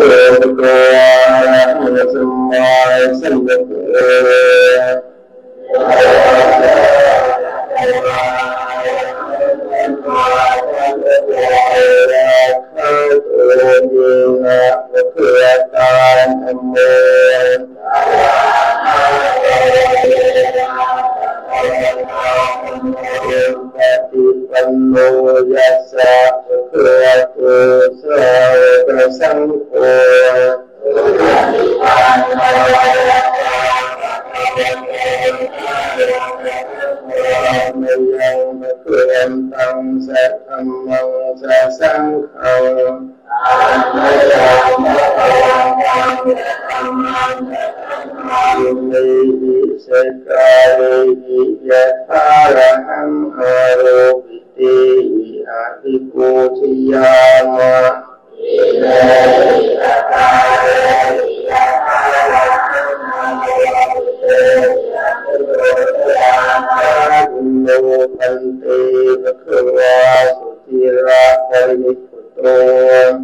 โต สัมมาสัมพุทโธปันโนยัสสะภะคะวะโตสาวกสังโฆมยังภะคะวั นตังสัทธัมมังสัสังฆังยุเมหิสกาเรหิยะทาระหังอาโรปิติอาภิปูชิยามะโนพันเตภะคะวาสุจิระปริพุตโต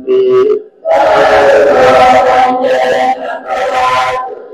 ติมัชฌิมาชลตานุกัมปมานัสสามิสการิทุกตาปนาการะโอติปริคันหาตุ กังดีรตังอุตายะสุขายะสัมมาสัมพุทโธพุทธวานุเรนตังอภิวาเดมิวา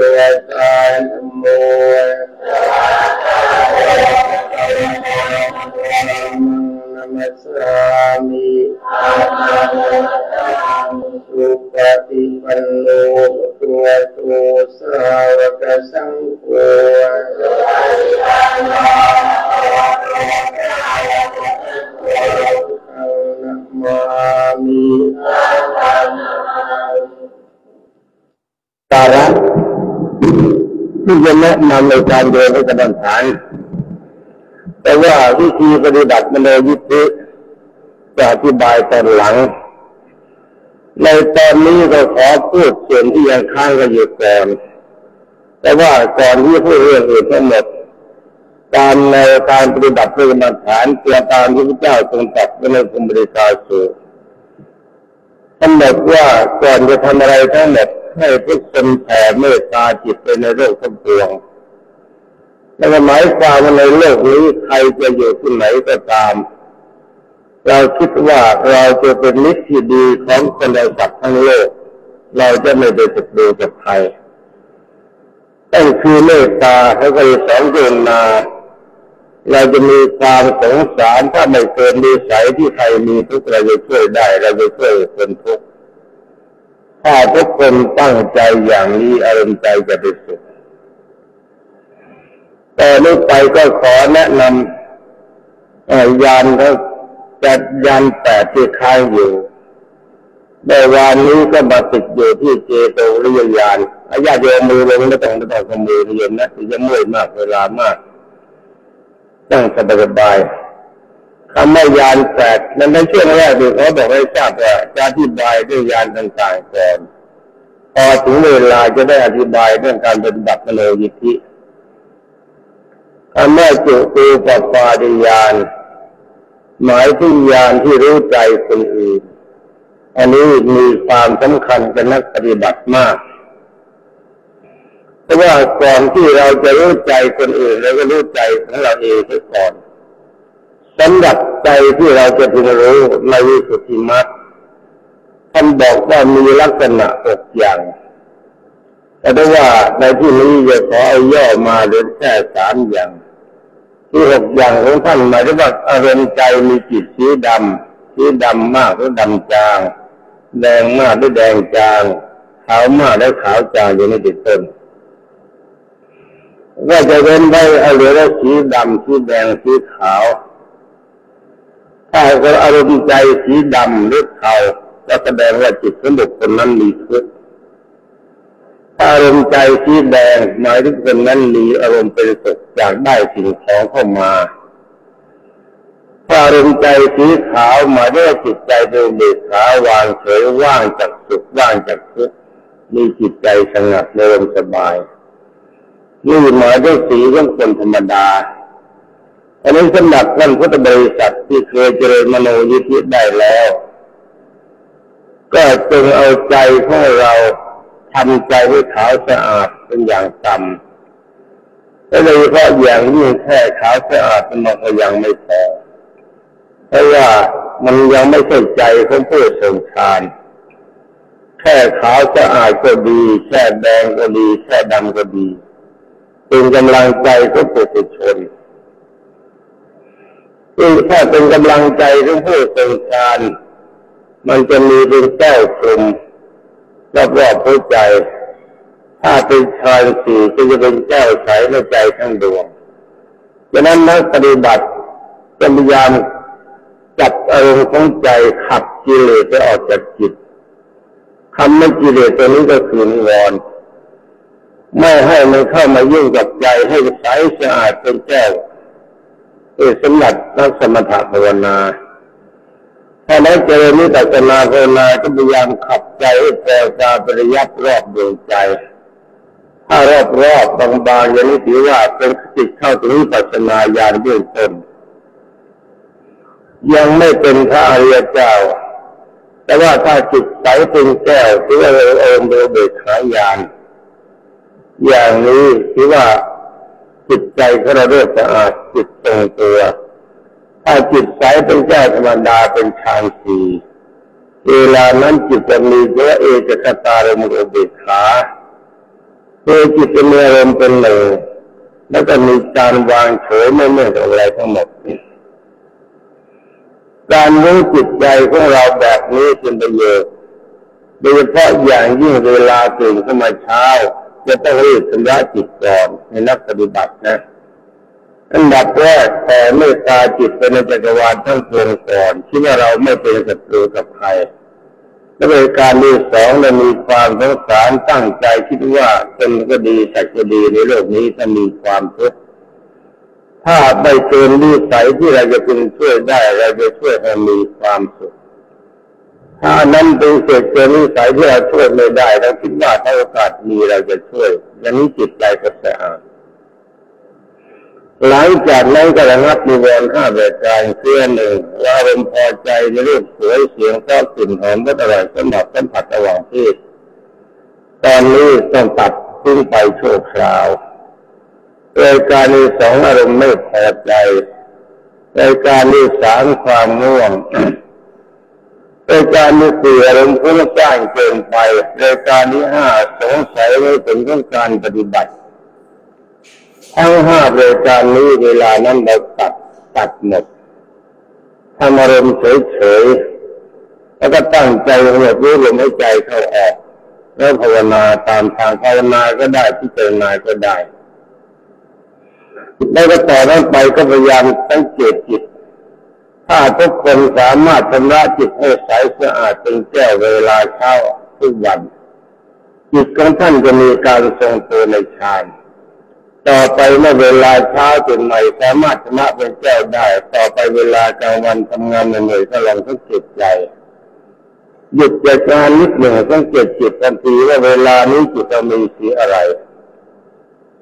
รตานโมนามัสสามิ สุปฏิปันโนตัวโตสาวกสังโฆเอานะมามิการะที่จะแนะนำในการเดินให้กระดันฐาน แต่ว่าวิธีปฏิบัติมันเลยยิทธิจะอธิบายตอนหลัง ในตอนนี้ก็ขอพูดส่วนที่ยังค้างกันอยู่ก่อนแต่ว่าก่อนที่พูดเรื่องอื่นทั้งหมดการในการปฏิบัติเพื่อกรรฐานเกี่ยวตามที่พระเจ้าทรงตรัสในคุมบริการสูตรท่านบอกว่าก่อนจะทำอะไรทั้งหมดให้ทุกคนแผ่เมตตาจิตไปในโลกทั้งปวง นั่นหมายความว่าในโลกนี้ใครจะอยู่ที่ไหนก็ตาม เราคิดว่าเราจะเป็นมิตรที่ดีของคนในสัตว์ทั้งโลก เราจะไม่ได้ศัตรูกับใครนั่นคือเมตตาเขาก็เลยสอนเกินมาเราจะมีความสงสารถ้าไม่เกินดีสัยที่ใครมีทุกเราจะช่วยได้ เราจะช่วยคนทุกถ้าทุกคนตั้งใจอย่างนี้อารมณ์ใจจะเป็นสุข แต่นี้ไปก็ขอแนะนำยานเขาจัดยานแปดที่ค้างอยู่ในวันนี้ก็มาติดอยู่ที่เจโตวิญญาณอาญาโยมมือลงไม่ต้องไม่ต้องขมือเรียนนะจะเมื่อยมากเวลามากตั้งสบายสบายคำว่ายานแปดนั้นในช่วงแรกดูเขาบอกให้ทราบว่าจะอธิบายด้วยยานต่างๆก่อนพอถึงเวลาจะได้อธิบายเรื่องการปฏิบัติมโนยิทธิ คำว่าจุตูปปาดิยาน หมายถึงญาณที่รู้ใจคนอื่น อันนี้มีความสำคัญกับนักปฏิบัติมากเพราะว่าก่อนที่เราจะรู้ใจคนอื่นเราก็รู้ใจของเราเองก่อนสำหรับใจที่เราจะพึงรู้ในวิสุทธิมรรคท่านบอกว่ามีลักษณะหกอย่าง แต่ว่าในที่นี้จะขอเอาย่อมาเหลือแค่สามอย่าง ที่หกอย่างของท่านหมายถึงว่าอารมณ์ใจมีจิตสีดำสีดำมากหรือดำจาง แดงมากหรือแดงจาง ขาวมากและขาวจางอยู่ในจิตตนก็จะเป็นได้เอาเหลือสีดำสีแดงสีขาวถ้าเราอารมณ์ใจสีดำหรือเทาก็แสดงว่าจิตของบุคคลนั้นมีทุกข์ อารมณ์ใจสีแดงหมายถึงคนนั้นมีอารมณ์เป็นสุขอยากได้สิ่งของเข้ามาถ้าอารมณ์ใจสีขาวหมายถึงจิตใจเป็นเบิกขาวางเฉยว่างจากสุขว่างจากทุกข์มีจิตใจสงบเริมสบายนี่หมายถึงสีของคนธรรมดาอันนี้สำหรับท่านพุทธบริษัทที่เคยเจริญมโนยิธิได้แล้ว ก็จงเอาใจของเรา ทำใจให้ขาวสะอาดเป็นอย่างต่ำแต่โดยเฉพาะอย่างยิ่งแค่ขาวสะอาดมันก็ยังไม่พอเพราะว่ามันยังไม่ใช่ใจของผู้ทรงฌานแค่ขาวสะอาดก็ดี แค่แดงก็ดี แค่ดำก็ดี เป็นกำลังใจของปุถุชนคือถ้าเป็นกำลังใจของผู้ทรงฌานมันจะมีเป็นแก้วคลุม รอบๆหัวใจ ถ้าเป็นฌานสี่ก็จะเป็นแก้วใสในใจทั้งดวงดังนั้นนักปฏิบัติจะพยายามจับอารมณ์ของใจขับกิเลสไปออกจากจิตคำไม่กิเลสตัวนี้ก็คือนิวรณ์ไม่ให้มันเข้ามายุ่งกับใจให้ใสสะอาดเป็นแก้วเอสมบัตินักสมถะภาวนา ถ้าได้เจอนิตัสนาภาวนาก็พยายามขับใจให้แปลตาปริยัติรอบดวงใจ ถ้ารอบรอบบางๆอย่างนี้ถือว่าเป็นจิตเข้าถึงปัสนาญาณเบื้องต้นยังไม่เป็นพระอริยเจ้า แต่ว่าถ้าจิตใสเป็นแก้วถือว่าเอิมโดยเบิกขายานอย่างนี้ถือว่าจิตใจของเราเริ่มสะอาดจิตตรงตัว ถ้าจิตใสเป็นแก้วธรรมดาเป็นฌานสี่เวลานั้นจิตจะมีเยอะเอกคตารมุเบิกขาเพื่อจิตจะมีอารมณ์เป็นหนึ่งแล้วก็มีการวางเฉยไม่เมื่อยอะไรทั้งหมด การรู้จิตใจของเราแบบนี้เป็นประโยชน์โดยเฉพาะอย่างยิ่งเวลาตื่นขึ้นมาเช้า จะต้องรีบชำระจิตก่อนในนักปฏิบัตินะ อันดับแรกแต่เมตตาจิตเป็นจักรวาลทั้งปวงก่อนที่ว่าเราไม่เป็นศัตรูกับใครและในการที่สองเรามีความสงสารตั้งใจคิดว่าเป็นก็ดีสักก็ดีในโลกนี้จะมีความทุกข์ถ้าไม่เกินนิสัยที่เราจะเป็นช่วยได้เราจะช่วยให้มีความสุขถ้านั้นเป็นเกิดเกินนิสัยที่เราช่วยไม่ได้เราคิดว่าถ้าโอกาสมีเราจะช่วยอย่างนี้จิตใจก็สะอาด หลังจากนั้นก็ระงับมีวนห้าแบบการเพื่อหนึ่งเราเป็นพอใจในรูปสวยเสียงก็กลิ่นหอมก็อร่อยสำหรับสัมผัสระหว่างเพศตอนนี้ต้องตัดทิ้งไปโชั่วคราวรายการที่สองอารมณ์ไม่พอใจรายการที่สามความง่วงรายการที่สี่อารมณ์ฟุ้งซ่านเกินไปรายการที่ห้าสงสัยไม่ถึงต้องการปฏิบัติ ทั้งห้ารายการนี้เวลานั้นเราตัดตัดหมดทำอารมณ์เฉยๆแล้วก็ตั้งใจกำหนดรู้ลมหายใจเข้าออกแล้วภาวนาตามทางภาวนาก็ได้พิจารณาก็ได้แล้วก็ต่อนั้นไปก็พยายามสังเกตจิต ถ้าทุกคนสามารถชำระจิตให้ใสสะอาดเป็นแก้วเวลาเช้าทุกวัน จิตของท่านจะมีการทรงตัวในฌาน ต่อไปเมื่อเวลาเช้าจนใหม่สามารถชำระเป็นแก้วได้ ต่อไปเวลากลางวันทำงานเหนื่อยก็ลองสังเกตใจหยุดจากงานนิดหนึ่งสังเกตจิตทันทีว่าเวลานี้จิตเรามีสีอะไร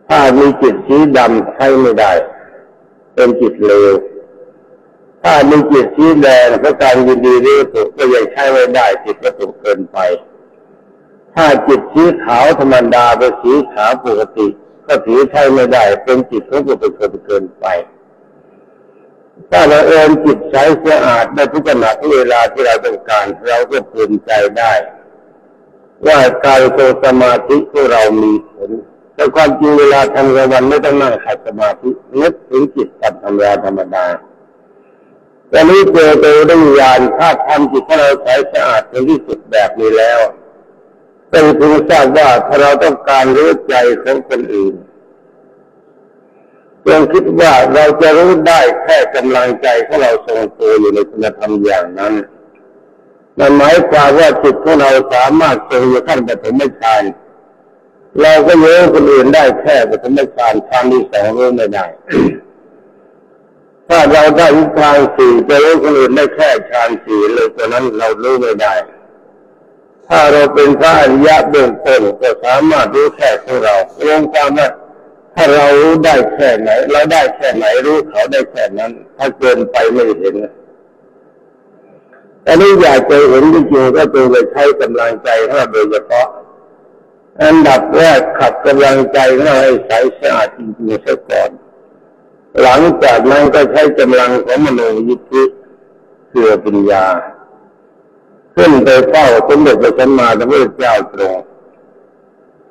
ถ้ามีจิตสีดำใช้ไม่ได้ เป็นจิตเลวถ้ามีจิตสีแดงก็การยินดีรู้สึกก็ยังใช้ไม่ได้จิตก็ถูกเกินไป ถ้าจิตสีขาวธรรมดาเป็นสีขาวปกติ ก็ถือใช้ไม่ได้ เป็นจิตของบุคคลเกินไป ถ้าเราเอินจิตใช้สะอาดได้ทุกขณะทุกเวลาที่เราต้องการ เราก็ภูมิใจได้ ว่าการโกสมาธิของเรามีผลแต่ความจริงเวลาทำกลางวันไม่ต้องนั่งขัดสมาธินึกถึงจิตตัดธรรมดาธรรมดาแต่นี้เจอตัวด้วยญาณถ้าทำจิตให้เราใช้สะอาดเป็นที่สุดแบบนี้แล้ว ไปก็ถึงทราบว่าถ้าเราต้องการรู้ใจของคนอื่นเพียงคิดว่าเราจะรู้ได้แค่กำลังใจของเราทรงตัวอยู่ในคุณธรรมอย่างนั้นนั่นหมายความว่าจิตของเราสามารถทรงอยู่ขั้นปฐมฌานเราก็เยอะคนอื่นได้แค่ปฐมฌานฌานที่สองรู้ไม่ได้ถ้าเราได้ฌานสี่จะรู้คนอื่นได้แค่ฌานสี่เลยตอนนั้นเรารู้ไม่ได้ ถ้าเราเป็นพระอริยะเบื้องต้นก็สามารถรู้แค่ของเราเรื่องความว่าถ้าเรารู้ได้แค่ไหน เราได้แค่ไหนรู้เขาได้แค่นั้น ถ้าเกินไปไม่เห็นอันนี้อยากจะเห็นจริงๆก็ตัวเลยใช้กำลังใจของเราโดยเฉพาะ อันดับแรกขับกำลังใจให้ใสสะอาดจริงๆซะก่อน หลังจากนั้นก็ใช้กำลังของมโนยิทธิเพื่อปัญญา ขึ้นไปเฝ้าสมเด็จพระสัมมาสัมพุทธเจ้าตรง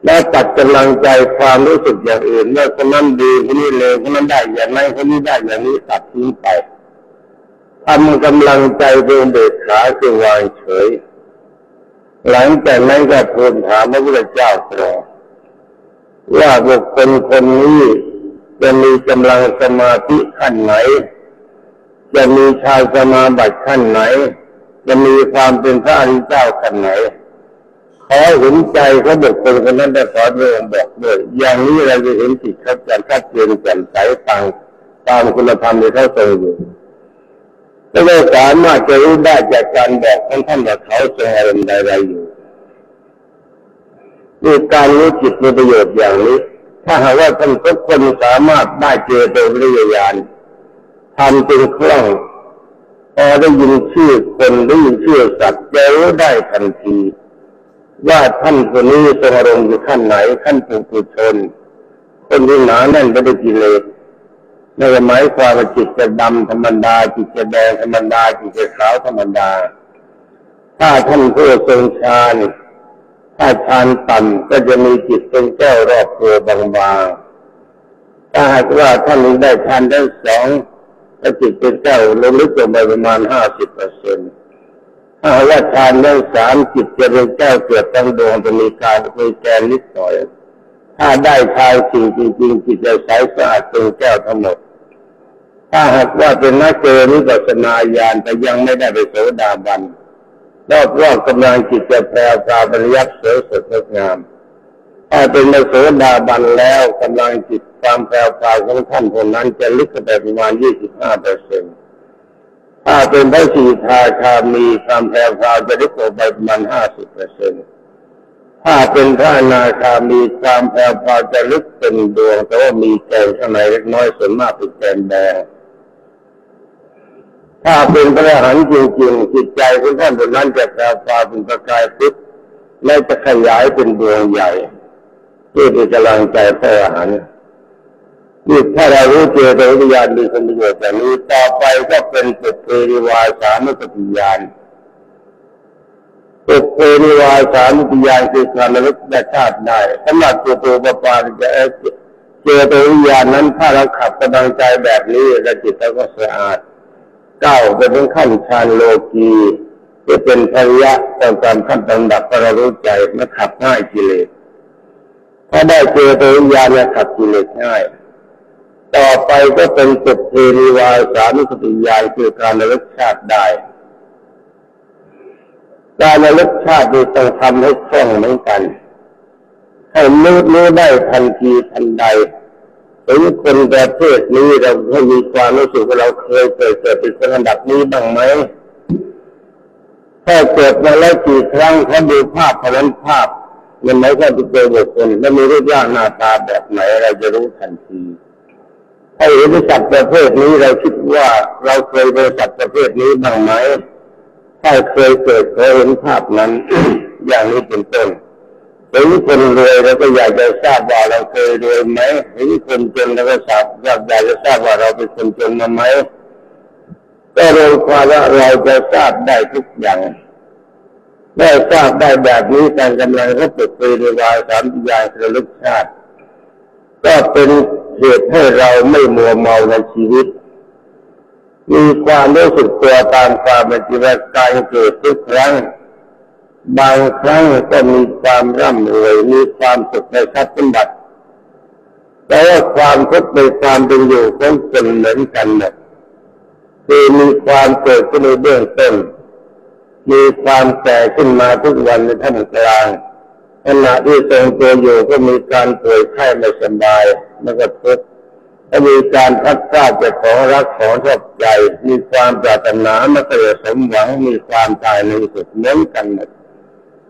และตัดกำลังใจความรู้สึกอย่างอื่นว่าคนนั้นดีคนนี้เลวคนนั้นได้อย่างนั้นคนนี้ได้อย่างนี้ตัดทิ้งไปทำกำลังใจเป็นเด็ดขาคือวางเฉย หลังจากนั้นก็ทูลถามพระพุทธเจ้าตรงว่าบุคคลคนนี้จะมีกำลังสมาธิขั้นไหน จะมีชาวสมาบัติขั้นไหน จะมีความเป็นพระอริยเจ้าขั้นไหน ขอเห็นใจเขาบุคคลคนนั้นได้ขอเรื่องบอกด้วยอย่างนี้เราจะเห็นจิตเขาจะชัดเจนแจ่มใสตามตามคุณธรรมที่เขาทรงอยู่ก็ได้สามารถจะรู้ได้จากการบอกของท่านว่าเขาทรงอารมณ์ใดๆอยู่ด้วยการรู้จิตมีประโยชน์อย่างนี้ ถ้าหากว่าท่านทุกคนสามารถได้เจอโดยวิญญาณทำเป็นคล่อง พอได้ยินชื่อคนได้ยินชื่อสัตว์จะรู้ได้ทันที ว่าท่านคนนี้ทรงอารมณ์อยู่ขั้นไหนขั้นปุถุชน คนที่หนาแน่นไม่ได้กิเลสนั่นหมายความว่าจิตจะดำธรรมดา จิตจะแดงธรรมดา จิตจะขาวธรรมดา ถ้าท่านผู้ทรงฌานถ้าฌานต่ำก็จะมีจิตเป็นแก้วรอบตัวบางๆถ้าหากว่าท่านได้ฌานได้สอง ก็จิตเป็นแก้วลงลึกลงไปประมาณห้าสิบเปอร์เซ็นต์ถ้าว่าฌานได้สามจิตจะเป็นแก้วเกิดตั้งดวงจะมีการมีแกนนิดหน่อย ถ้าได้ฌานจริงจริงจิตจะใสสะอาดเป็นแก้วทั้งหมด ถ้าหากว่าเป็นนักเจริญปัสนาญาณแต่ยังไม่ได้ไปโสดาบันรอบรอบกำลังจิตจะแปลปราบริยัติเสยสดงาม ถ้าเป็นโสดาบันแล้วกำลังจิตความแปลปราของท่านคนนั้นจะลึกไปประมาณยี่สิบห้าเปอร์เซ็นต์ถ้าเป็นพระสีทาคามีความแปลปราจะลึกไปประมาณห้าสิบเปอร์เซ็นต์ถ้าเป็นพระนาคามีความแปลปราจะลึกเป็นดวง แต่ว่ามีแกนข้างในเล็กน้อยส่วนมากเป็นแกนแดงถ้าเป็นพระอรหันต์จริงๆจิตใจของท่านบนนั้นจะแปลวาเป็นประกายพุทธและจะขยายเป็นดวงใหญ่ ที่เป็นกำลังใจพระอรหันต์นี่ถ้าเรารู้เจตวิญญาณมีคุณประโยชน์อย่างนี้ต่อไปก็เป็นปุเพริวาสานุสติญาณปุเพริวาสานุสติญาณคือการระลึกได้ชาติได้สำหรับตัวตัวปปาจะเจตวิญญาณนั้นถ้าเราขับกำลังใจแบบนี้แล้วจิตเราก็สะอาดก้าวไปถึงขั้นฌานโลกีจะเป็นภริยะตามการขั้นตำดับพระรู้ใจมาขับง่ายกิเลส ถ้าได้เจอตัวิญญาณเนี่ยขับกิเลสง่าย ต่อไปก็เป็นจุดเทนิวาสานุสติญาณคือการระลึกชาติได้ การระลึกชาติต้องทำให้คล่องเหมือนกัน ให้รู้รู้ได้ทันทีทันใดเห็นคนประเภทนี้เราให้มีความรู้สึกว่าเราเคยเกิดเกิดเป็นคนระดับนี้บ้างไหมถ้าเกิดมาแล้วกี่ครั้งเขาดูภาพพลันภาพ มันไม่ใช่ตัวบุคคลแล้วมีรูปร่างหน้าตาแบบไหนเราจะรู้ทันทีถ้าเห็นสัตว์ประเภทนี้เราคิดว่าเราเคยเป็นสัตว์ประเภทนี้บ้างไหมถ้าเคยเกิดเคยเห็นภาพนั้น อย่างนี้เป็นต้นเห็นคนรวยเราก็อยากจะทราบว่าเราเคยรวยไหมเห็นคนจนเราก็ทราบอยากจะทราบว่าเราเป็นคนจนมาไหมก็เรียกว่าเราจะทราบได้ทุกอย่าง ได้ทราบได้แบบนี้การกำลังเขาปิดเผยในวายสามยางระลึกชาติ ก็เป็นเหตุให้เราไม่มัวเมาในชีวิต มีความรู้สึกตัวตามความเป็นจริงการเกิดทุกครั้ง บางครั้งก็มีความร่ำรวยมีความสุขในทรัพย์สมบัติแต่ว่าความทุกข์ในความเป็นอยู่ของคนเหมือนกันนะคือมีความเกิดขึ้นในเบื้องต้น มีความแก่ขึ้นมาทุกวันในท่ามกลางขณะที่ทรงตัวอยู่ก็มีการป่วยไข้ไม่สบายแล้วก็ทุกข์และมีการพัดพลาดจากของรักของชอบใจมีความปรารถนาไม่เคยสมหวังมีความตายในสุดเหมือนกันหมด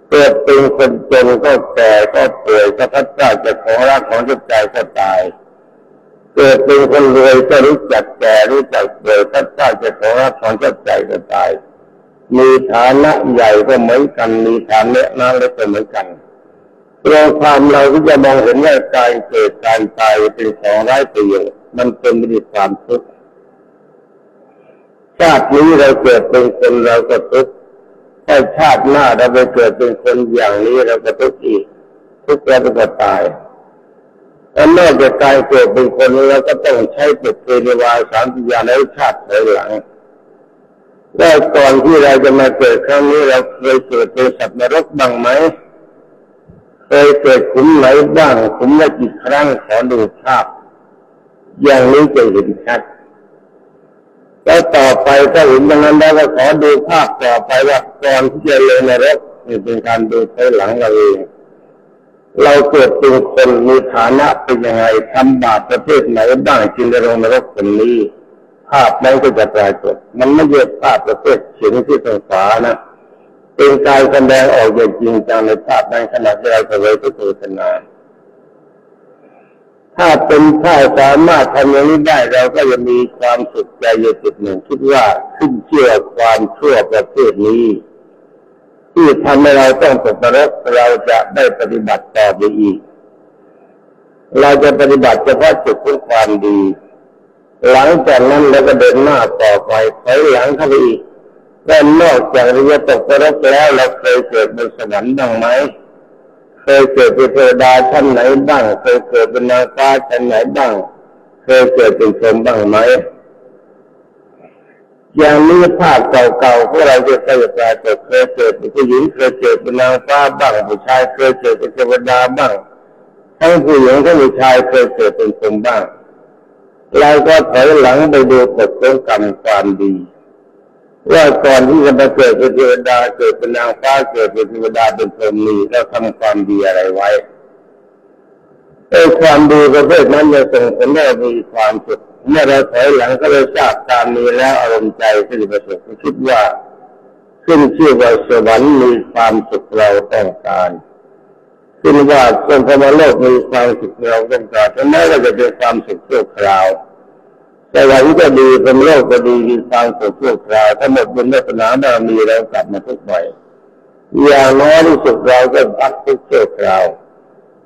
เกิดเป็นคนจนก็แก่ก็ป่วยก็พัดพลาดจากของรักของชอบใจก็ตาย เกิดเป็นคนรวยก็รู้จักแก่รู้จักป่วยพัดพลาดจากของรักของชอบใจก็ตาย มีฐานะใหญ่ก็เหมือนกัน มีฐานะน้อยก็เหมือนกันเราความเราก็จะมองเห็นว่าการเกิดการตายเป็นของไร้ประโยชน์มันเป็นไม่ได้ความทุกข์ชาตินี้เราเกิดเป็นคนเราก็ทุกข์ถ้าชาติหน้าเราไปเกิดเป็นคนอย่างนี้เราก็ทุกข์อีกทุกข์แล้วก็ตายแล้นอกจากการเกิดเป็นคนเราก็ต้องใช้ปุถุเนวาสามปัญญาในชาติถอยหลัง แล้วก่อนที่เราจะมาเกิดครั้งนี้เราเคยเกิดเป็นสัตว์นรกบ้างไหมเคยเกิดขุมไหนบ้างขุมละกี่ครั้งขอดูภาพ อย่างนี้จะเห็นชัดแล้วต่อไปถ้าเห็นอย่างนั้นแล้วก็ขอดูภาพต่อไปว่าก่อนที่จะเลยนรกนี่เป็นการดูภายหลังเราเองเราเกิดเป็นคนมีฐานะเป็นยังไงทำบาปประเภทไหนบ้างจึงจะลงนรกคนนี้ ภาพนั้นก็จะปรากฏมันไม่ใช่ภาพประเภทเขียนที่ตรงฝานะเป็นการแสดงออกอย่างจริงจังในภาพในขณะที่เราเสวยพระโฆษณาถ้าเป็นถ้าสามารถทำอย่างนี้ได้เราก็จะมีความสุขใจอยู่จุดหนึ่งคิดว่าขึ้นเชื่อความชั่วประเภทนี้ ที่ทำให้เราต้องตกนรกเราจะได้ปฏิบัติต่อไปอีก เราจะปฏิบัติเฉพาะจุดของความดี หลังจากนั้นเราก็เดินหน้าต่อไปถอยหลังเข้าไปอีกและนอกจากเราจะตกนรกแล้วเราเคยเกิดบนสวรรค์บ้างไหมเคยเกิดเป็นเทวดาชั้นไหนบ้าง เคยเกิดเป็นนางฟ้าชั้นไหนบ้าง เคยเกิดเป็นชมบ้างไหมอย่างนี้ภาพเก่าๆพวกเราจะเคยปรากฏเคยเกิดเป็นผู้หญิงเคยเกิดเป็นนางฟ้าบ้างผู้ชายเคยเกิดเป็นเทวดาบ้างทั้งผู้หญิงทั้งผู้ชายเคยเกิดเป็นชมบ้าง เราก็ถอยหลังไปดูกฎของกรรมความดี ว่าก่อนที่จะมาเกิดเป็นเทวดาเกิดเป็นนางฟ้าเกิดเป็นเทวดาเป็นพรหมีเราทำความดีอะไรไว้ไอ้ความดีประเภทนั้นจะส่งผลให้มีความสุขเมื่อเราถอยหลังก็เลยทราบตามนี้แล้วอารมณ์ใจที่ประสบคิดว่า ขึ้นชื่อว่าสวรรค์มีความสุขเราต้องการขึ้นว่าสนพรมโลกมีความสุขเราต้องการถึงแม้เราจะเป็นความสุขชั่วคราว แต่วันนี้ก็ดีเป็นโลกก็ดีมีความสุขชั่วคราวถ้าหมดบุญวาสนาบารมีแล้วกลับมาทุกบ่อยอย่างน้อยที่สุดเราก็พักทุกชั่วคราว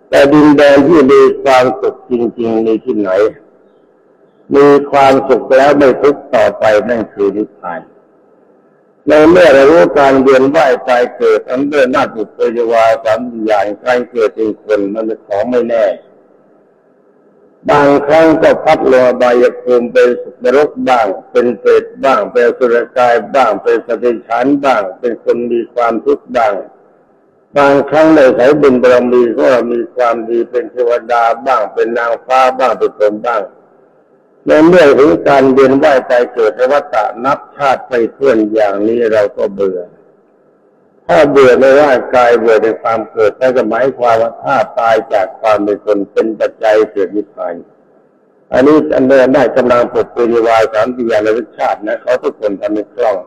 แต่ดินแดนที่มีความสุขจริง ๆ มีที่ไหน มีความสุขแล้วไม่ทุกข์ต่อไปนั่นคือนิพพานในเมื่อเรารู้การเวียนว่ายตายเกิดอันเดินหน้าจุดเปยวาสามอย่างการเกิดเป็นคนมันเป็นของไม่แน่ บางครั้งก็พัดลงบายภูมิเป็นนรกบ้าง เป็นเปรตบ้าง เป็นสุรกายบ้าง เป็นสติฉันบ้าง เป็นคนมีความทุกข์บ้าง บางครั้งในสายบุญบารมีก็มีความดีเป็นเทวดาบ้าง เป็นนางฟ้าบ้าง เป็นพรหมบ้างในเมื่อถึงการเวียนว่ายตายเกิดในวัฏฏะนับชาติไปเพื่อนอย่างนี้เราก็เบื่อ ถ้าเบื่อในร่างกายเบื่อในความเกิดนั่นก็หมายความว่าถ้าตายจากความเป็นคนเป็นปัจจัยเกิดนิพพานอันนี้อันเดินได้กำลังปลดปุญวายสามปียาวิชาตินะเขาทุกคนทำในคล่อง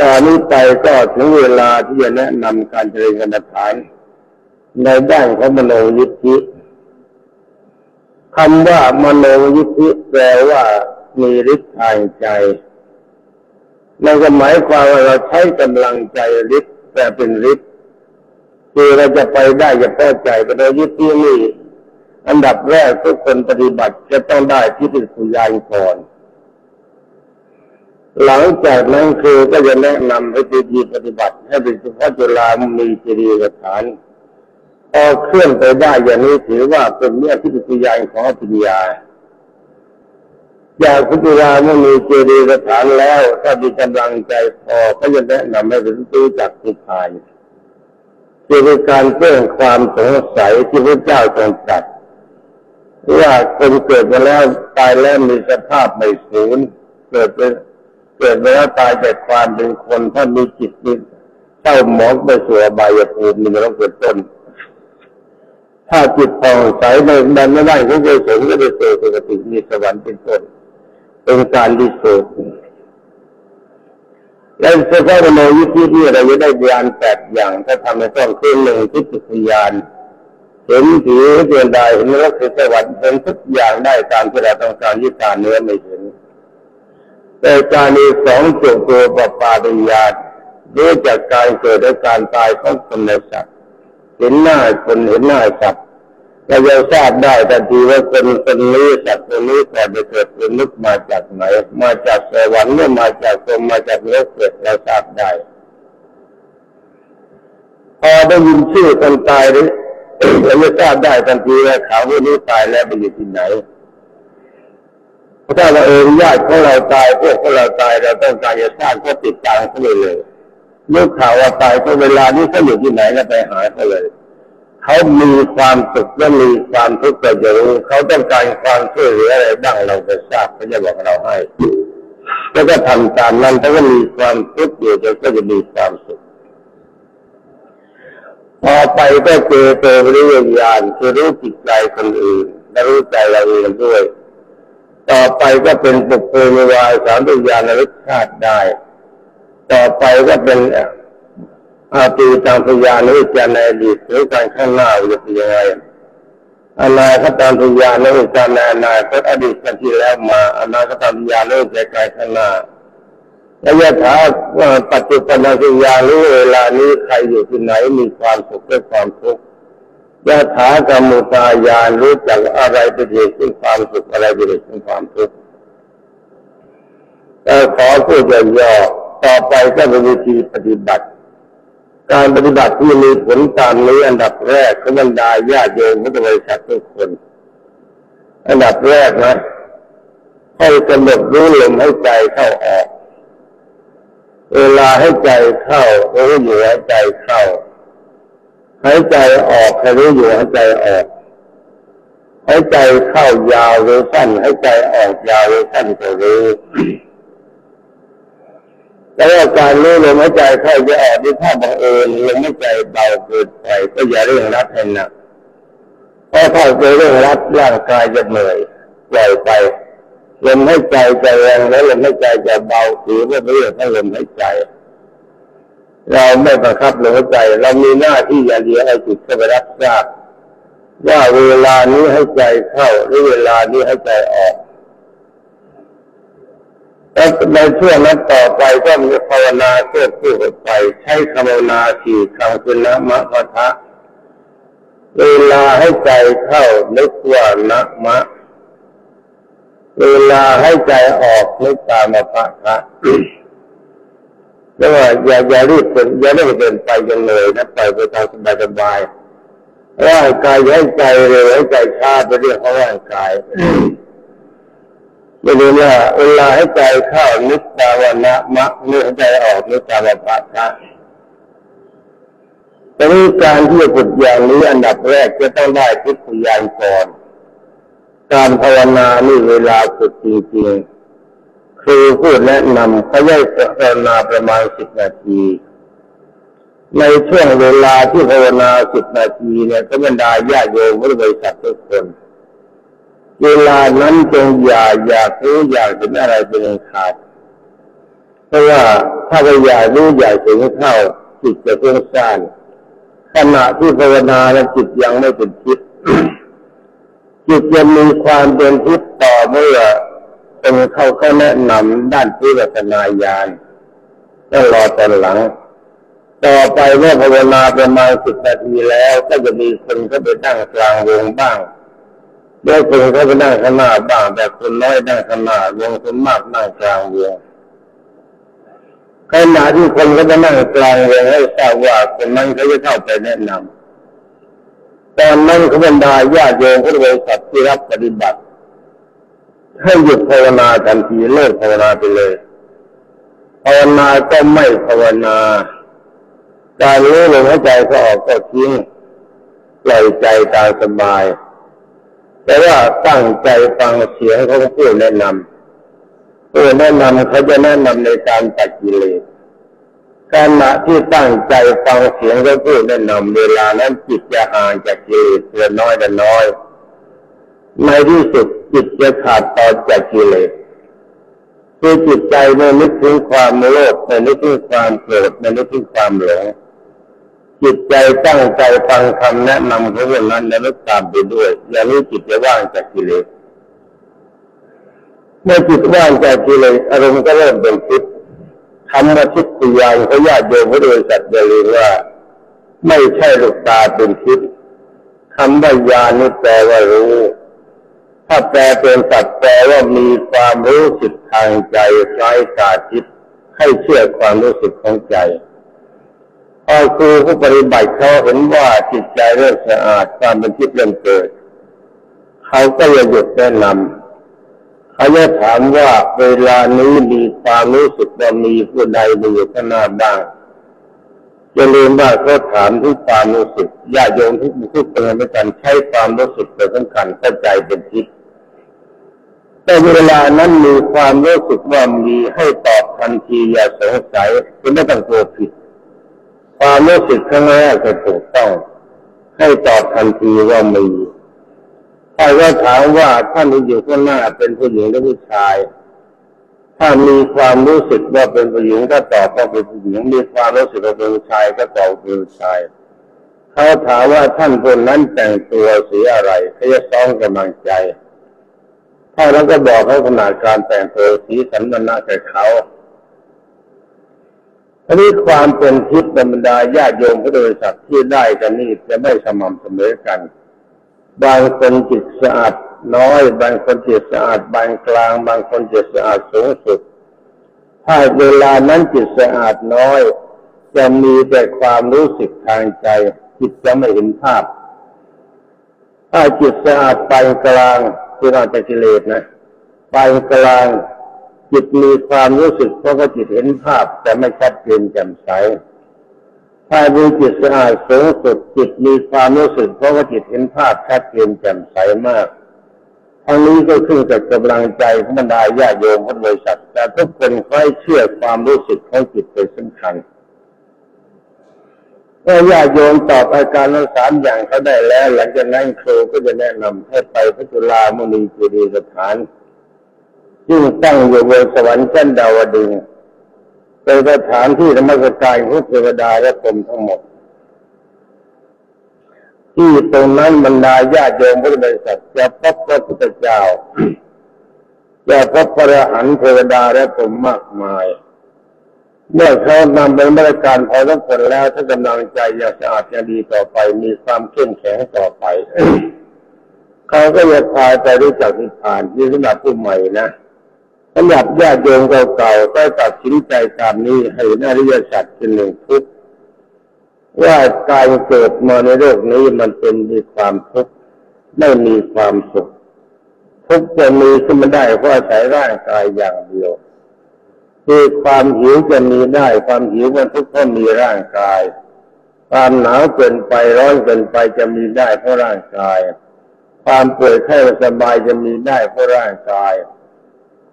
ตอนนี้ไปก็ถึงเวลาที่จะแนะนำการเจริญกรรมฐาน ในด้านของมโนยิทธิคำว่ามโนยิทธิแปลว่ามีฤทธิ์ทางใจ นั่นก็หมายความว่าเราใช้กำลังใจฤทธิ์แต่เป็นฤทธิ์คือเราจะไปได้จะพอใจแต่เรายึดที่นี่อันดับแรกทุกคนปฏิบัติจะต้องได้ที่เป็นสุญญาก่อนหลังจากนั้นคือก็จะแนะนำให้ปฏิปฏิบัติ ให้เป็นสุภาจุลามีจริยฐานพอเคลื่อนไปได้อย่างนี้ถือว่าเป็นเนื้อที่เป็นสุญญาของปัญญา จากพุทธิราเมื่อมีเจดีย์สถานแล้ว ถ้ามีกำลังใจพอก็จะแนะนำให้เป็นตู้จักนิพพานจะเป็นการเพื่อความสงสัยที่พระเจ้าทรงตรัสว่าคนเกิดมาแล้วตายแล้วมีสภาพไม่สูญเกิดเป็นเกิดมาแล้วตายจากความเป็นคนถ้ามีจิตมีเจ้าหมองไปสู่บายภูมิมีนรกเป็นต้น ถ้าจิตผ่องใสในดันไม่ได้ก็จะสูงก็จะเกิดปกติมีสวรรค์เป็นต้น เป็นการดีสุดแล้วพระเจ้าโมยิที่ที่เราจะได้ญาณแปดอย่าง ถ้าทำในต้นคือหนึ่งทิฏฐิญาณเห็นผีเดินได้เห็นรถเห็นสวรรค์เห็นทุกอย่างได้ตามที่เราต้องการยึดตาเนื้อไม่เห็นแต่การมีสองจุดตัวปปาปิญาณรู้จากการเกิดและการตายของคนในสัตว์เห็นหน้าคนเห็นหน้าสัตว์ เราจะทราบได้ทันทีว่าคนคนนี้สัตว์คนนี้แต่จะเกิดเป็นนึกมาจากไหน มาจากสวรรค์หรือมาจากสมมาจากโลกเกิดเราทราบได้พอได้ยินชื่อคนตายหรือเราจะทราบได้ทันทีว่าเขาคนนี้ตายแล้วไปอยู่ที่ไหนถ้าเราเองญาติของเราตายพวกของเราตายเราต้องการจะสร้างก็ติดตามเขาเลยเลยรู้ข่าวว่าตายก็เวลานี้เขาอยู่ที่ไหนก็ไปหาเขาเลย เขามีความสุขและมีความทุกข์ก็จะรู้เขาต้องการความช่วยเหลืออะไรบ้างเราจะทราบเขาจะบอกเราให้ แล้วก็ทำตามนั้นถ้าก็มีความทุกข์อยู่จะก็จะมีความสุขต่อไปก็เจอตัวรู้วิญญาณคือรู้จิตใจคนอื่นและรู้ใจเราเองด้วย ต่อไปก็เป็นปุกเพนิวายสามวิญญาณรสชาติได้ ต่อไปก็เป็น อาตีตามพยานวิจารในอดีตหรือการข้างหน้าจะเป็นยังไงอนาคตามพยานวิจารในอนาคตอดีตที่แล้วมาอนาคตามพยานวิจารการข้างหน้าและยะถาปัจจุบันพยานุเวลานี้ใครอยู่ที่ไหนมีความสุขหรือความทุกข์ยะถากรรมุตายานรู้จักอะไรเป็นเหตุของความสุขอะไรเป็นเหตุของความทุกข์แต่ขอพูดย่อๆต่อไปก็เป็นวิธีปฏิบัติ การปฏิบัติที่มีผลตามนี้อันดับแรกก็บรรดาญาโยมพุทธบริษัททุกคน อันดับแรกนะให้กำหนดรู้ลมให้ใจเข้าออก เวลาให้ใจเข้ารู้อยู่ให้ใจเข้าหายใจออกให้รู้อยู่ให้ใจออกหายใจเข้ายาวหรือสั้นหายใจออกยาวหรือสั้นก็รู้ แล้วการรู้ลมหายใจเข้าจะออกที่ถ้าบังเอิญลมหายใจเบาเกินไปก็อย่าเร่งรัดให้หนักเพราะถ้าเเร่งรัดร่างกายจะเหนื่อยปล่อยไปลมหายใจจะแรงแล้วลมหายใจจะเบาถือว่าเป็นเรื่องของลมหายใจ เราไม่บังคับลมหายใจ เรามีหน้าที่อย่าเดียวให้จิตเข้าไปรับทราบว่าเวลานี้ให้ใจเข้าหรือเวลานี้ให้ใจออก แล้วในช่วงนั้นต่อไปก็มีภาวนาเพื่อผู้ไป ใช้ภาวนาสี่ครั้งคือนะมะพะทะเวลาให้ใจเข้านึกว่านะมะ เวลาให้ใจออกนึกตามะพะทะแล้วว่าอย่าอย่ารีบเป็นอย่ารีบเป็นไปยังเลยนะไปไปทางสบายสบายร่างกายให้ใจเร็วให้ใจช้าไปเรื่องของร่างกาย ไม่รู้ว่าเวลาให้ใจเข้านึกตาวนะมะเมื่อใจออกนึกตาวปะทะแต่นี้การที่จะฝึกอย่างนี้อันดับแรกจะต้องได้ทิพยานก่อนการภาวนานี่เวลาฝึกจริงๆคือพูดแนะนำเขาให้ภาวนาประมาณสิบนาที ในช่วงเวลาที่ภาวนาสิบนาทีเนี่ยก็บรรดาญาโยมบริษัททุกคน เวลานั้นจงอย่าอยากรู้อยากเห็นอะไรเป็นขาด เพราะว่าถ้าเราอยากรู้อยากเห็นเข้าจิตจะเพิ่งสร้างขณะที่ภาวนาแล้วจิตยังไม่เป็นทิพย์จิตจะมีความเป็นทิพย์ต่อเมื่อเป็นเขาก็แนะนำด้านพิจารณายานต้องรอตอนหลัง ต่อไปเมื่อภาวนาประมาณสิบนาทีแล้ว ก็จะมีคนเข้าไปตั้งกลางวงบ้าง เมื่อคนเขาไปนั่งข้างหน้าบ้างแต่คนน้อยนั่งข้างหน้าวงคนมากนั่งกลางวงขณะที่คนก็จะนั่งกลางวงให้ทราบว่าคนนั้นเขาจะเข้าไปแนะนำตอนนั้นขบรรดาญาติโยมพุทธบริษัทที่รับปฏิบัติ ให้หยุดภาวนาทันทีเลิกภาวนาไปเลยภาวนาก็ไม่ภาวนา การรู้ลมหายใจก็ออกก็ทิ้งปล่อยใจตามสบาย แต่ว่าตั้งใจฟังเสียงของผู้แนะนำผู้แนะนำเขาจะแนะนำในการตัดกิเลสการณะที่ตั้งใจฟังเสียงของผู้แนะนำเวลานั้นจิตจะห่างจากกิเลสเพียน้อยแต่น้อยในที่สุดจิตจะขาดตอนจากกิเลสคือจิตใจไม่นึกถึงความโลภไม่นึกถึงความโกรธไม่นึกถึงความหลง จิตใจตั้งใจฟังคำแนะนำของคนนั้นและนึกตามไปด้วยอย่างนี้จิตจะว่างจากกิเลสเมื่อจิตว่างจากกิเลสอารมณ์ก็เริ่มเป็นทิพย์คำว่าทิพย์ยานเขาญาติโยมเขาโดยสัตว์อย่าลืมว่า ไม่ใช่ลูกตาเป็นทิพย์คำว่ายานนี่แปลว่ารู้ ถ้าแปลเป็นสัตว์แปลว่ามีความรู้สึกทางใจคล้ายตาทิพย์ให้เชื่อความรู้สึกของใจ พอครูผู้ปฏิบัติเขาเห็นว่าจิตใจเริ่มสะอาดความเป็นทิพย์เริ่มเกิด เขาก็จะหยุดแนะนำเขาจะถามว่าเวลานี้มีความรู้สึกว่ามีผู้ใดมาอยู่ข้างหน้าบ้างจะลืมว่าเขาถามทุกความรู้สึกญาโยมทุกทุกคนเหมือนกันใช้ความรู้สึกเป็นสำคัญเข้าใจเป็นทิพย์แต่เวลานั้นมีความรู้สึกว่ามีให้ตอบทันทีอย่าสงสัยคุณไม่ต้องกลัวผิด ความรู้สึกครั้งแรกจะถูกต้อง ให้ตอบทันทีว่ามีถ้าก็ถามว่าท่านที่อยู่ข้างหน้าเป็นผู้หญิงหรือผู้ชาย ถ้ามีความรู้สึกว่าเป็นผู้หญิงก็ตอบว่าเป็นผู้หญิง มีความรู้สึกว่าเป็นผู้ชายก็ตอบเป็นผู้ชายเขาถามว่าท่านคนนั้นแต่งตัวสีอะไรเขาจะซ้องกำลังใจถ้าเราก็บอกเขาขนาดการแต่งตัวสีสันมันน่าแก่เขา อันนี้ความเป็นทิพย์ธรรดาญาติโยมพุทธบริษัทที่ได้กันนี่จะไม่สม่ำเสมอกัน บางคนจิตสะอาดน้อย บางคนจิตสะอาดบางกลาง บางคนจิตสะอาดสูงสุด ถ้าเวลานั้นจิตสะอาดน้อย จะมีแต่ความรู้สึกทางใจ จิตจะไม่เห็นภาพ ถ้าจิตสะอาดปานกลางคือเราจะกิเลสนะปานกลาง จิตมีความรู้สึกเพราะว่าจิตเห็นภาพ แต่ไม่ชัดเจนแจ่มใสถ้ามีจิตสะอาดสูงสุดจิตมีความรู้สึกเพราะว่าจิตเห็นภาพชัดเจนแจ่มใสมากทั้งนี้ก็ขึ้นกับกำลังใจของบรรดาญาโยมพุทธบริษัทแต่ทุกคนค่อยเชื่อความรู้สึกของจิตเป็นสำคัญเมื่อญาโยมตอบอาการทั้งสามอย่างเขาได้แล้ว หลังจากนั้นครูก็จะแนะนำให้ไปพระจุลามณีจุรีสถาน ซึ่งตั้งอยู่บนสวรรค์ชั้นดาวดึงเป็นสถานที่ธรรมสกายของเทวดาและพรมทั้งหมด ที่ตรงนั้นบรรดาญาติโยมพุทธบริษัทจะพบพระพุทธเจ้าจะพบพระหันเทวดาและพรมมากมาย เมื่อเขานำเป็นบริการพอทุกคนแล้วถ้ากำลังใจอยากสะอาดอยากดีต่อไป มีความเข้มแข็งต่อไปเขาก็จะพาไปรู้จักนิพพานที่สำหรับผู้ใหม่นะ สำหรับญาติโยมเก่าๆก็ตัดสินใจตามนี้ให้อริยสัจเป็นหนึ่งทุกว่าการเกิดมาในโลกนี้มันเป็นมีความทุกข์ไม่มีความสุขทุกจะมีขึ้นมาได้เพราะอาศัยร่างกายอย่างเดียวคือความหิวจะมีได้ ความหิวมันทุกข์เพราะมีร่างกาย ความหนาวเกินไปร้อนเกินไปจะมีได้เพราะร่างกาย ความป่วยไข้สบายจะมีได้เพราะร่างกาย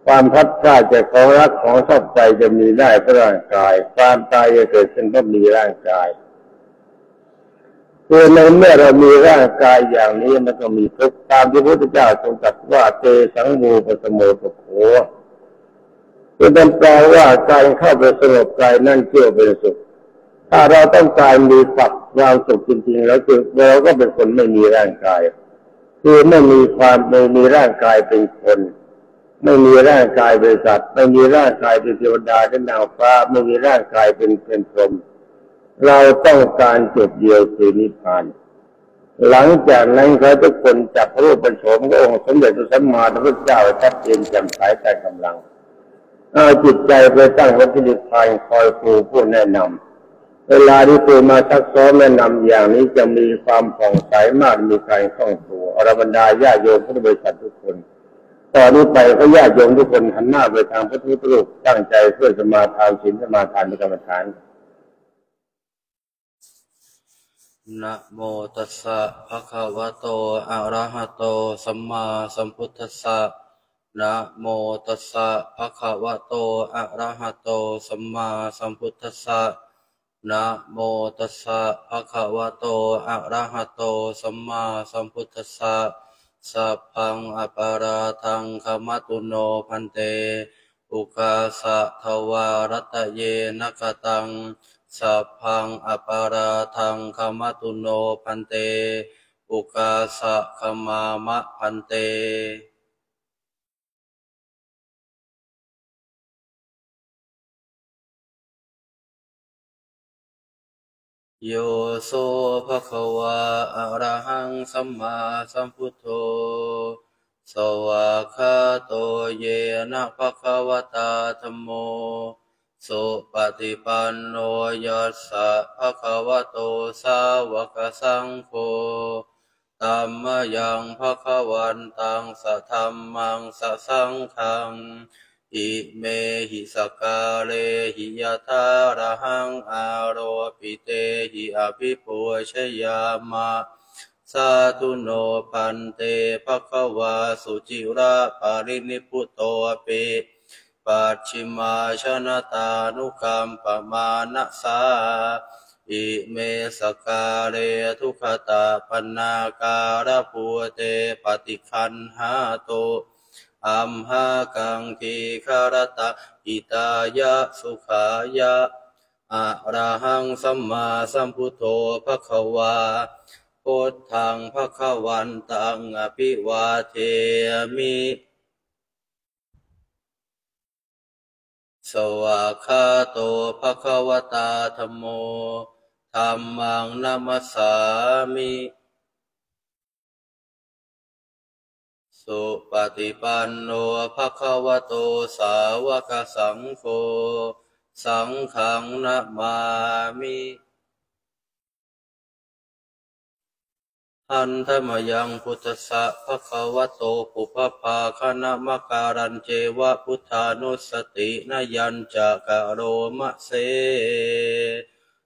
ความพัดพลาดจากของรักของชอบใจจะมีได้เพราะร่างกาย ความตายจะเกิดขึ้นเพราะมีร่างกายคือในเมื่อเรามีร่างกายอย่างนี้มันก็มีทุกตามที่พระพุทธเจ้าทรงตรัสว่าเตสังมูปสมุปโขคือเป็นแปลว่าการเข้าไปสงบกายนั่นเชื่อเป็นสุข ถ้าเราต้องการมีฝักความสุขจริงๆแล้วคือเราก็เป็นคนไม่มีร่างกาย คือไม่มีความไม่มีร่างกายเป็นคน ไม่มีร่างกายเป็นสัตว์ไม่มีร่างกายเป็นเทวดาเป็นดาวฟ้า ไม่มีร่างกายเป็นเป็นพรหมเราต้องการจุดเดียวคือนิพพาน หลังจากนั้นเขาทุกคนจับพระรูปประชมพระองค์สมเด็จพระสัมมาสัมพุทธเจ้าชัดเจนแจ่มใสใจกำลังเอาจิตใจไปตั้งว้ที่นิพพานคอยครูผู้แนะนำเวลาที่ตัวมาซักซ้อมแนะนำอย่างนี้จะมีความผ่องใสมากมีการคล่องตัวอรบรรดาญาโยมพุทธบริษัททุก ตอนนี้ไปพระญาติโยมทุกคนหันหน้าไปทางพระพุทธรูปตั้งใจเพื่อสมาทานศีลสมาทานในกรรมฐานนะโมตัสสะภะคะวะโตอะระหะโตสัมมาสัมพุทธัสสะนะโมตัสสะภะคะวะโตอะระหะโตสัมมาสัมพุทธัสสะนะโมตัสสะภะคะวะโตอะระหะโตสัมมาสัมพุทธัสสะ สัพพังอปาราทังขมตุโนพันเต อุกาสะทวารัตเยนะกตัง สัพพังอปาราทังขมตุโนพันเต อุกาสะขมามะพันเต โยโสภะคะวะอะระหังสัมมาสัมพุทโธ สวากขาโตเยนะภะคะวะตาธัมโม สุปฏิปันโนยัสสะภะคะวะโตสาวกสังโฆตัมมยังภะคะวันตังสัทธัมมังสัสังขัง อิเมหิสกาเลหิยะทาระหังอาโรปิเตหิอภิปุชยามะสาธุโนพันเตภะคะวาสุจิระปารินิพุตโตเปปัจฉิมาชนะตานุกรรมปมาณสาอิเมสกาเรทุขตาปนาการะภูเตปฏิคันหาโต อัมหากังทีคารตะอิตายะสุขายะอะระหังสัมมาสัมพุทโธภะคะวาพุทธังภะคะวันตังอภิวาเทมิสวากาโตภะคะวตาธรรมโมธรรมังนัมสามิ สุปฏิปันโนภะคะวะโตสาวกสังโฆสังฆังนะมามิหันธมยังพุทธะภะคะวะโตปุพพาคณะมการันเจวะพุทธานุสตินยัญจะกะโรมะเส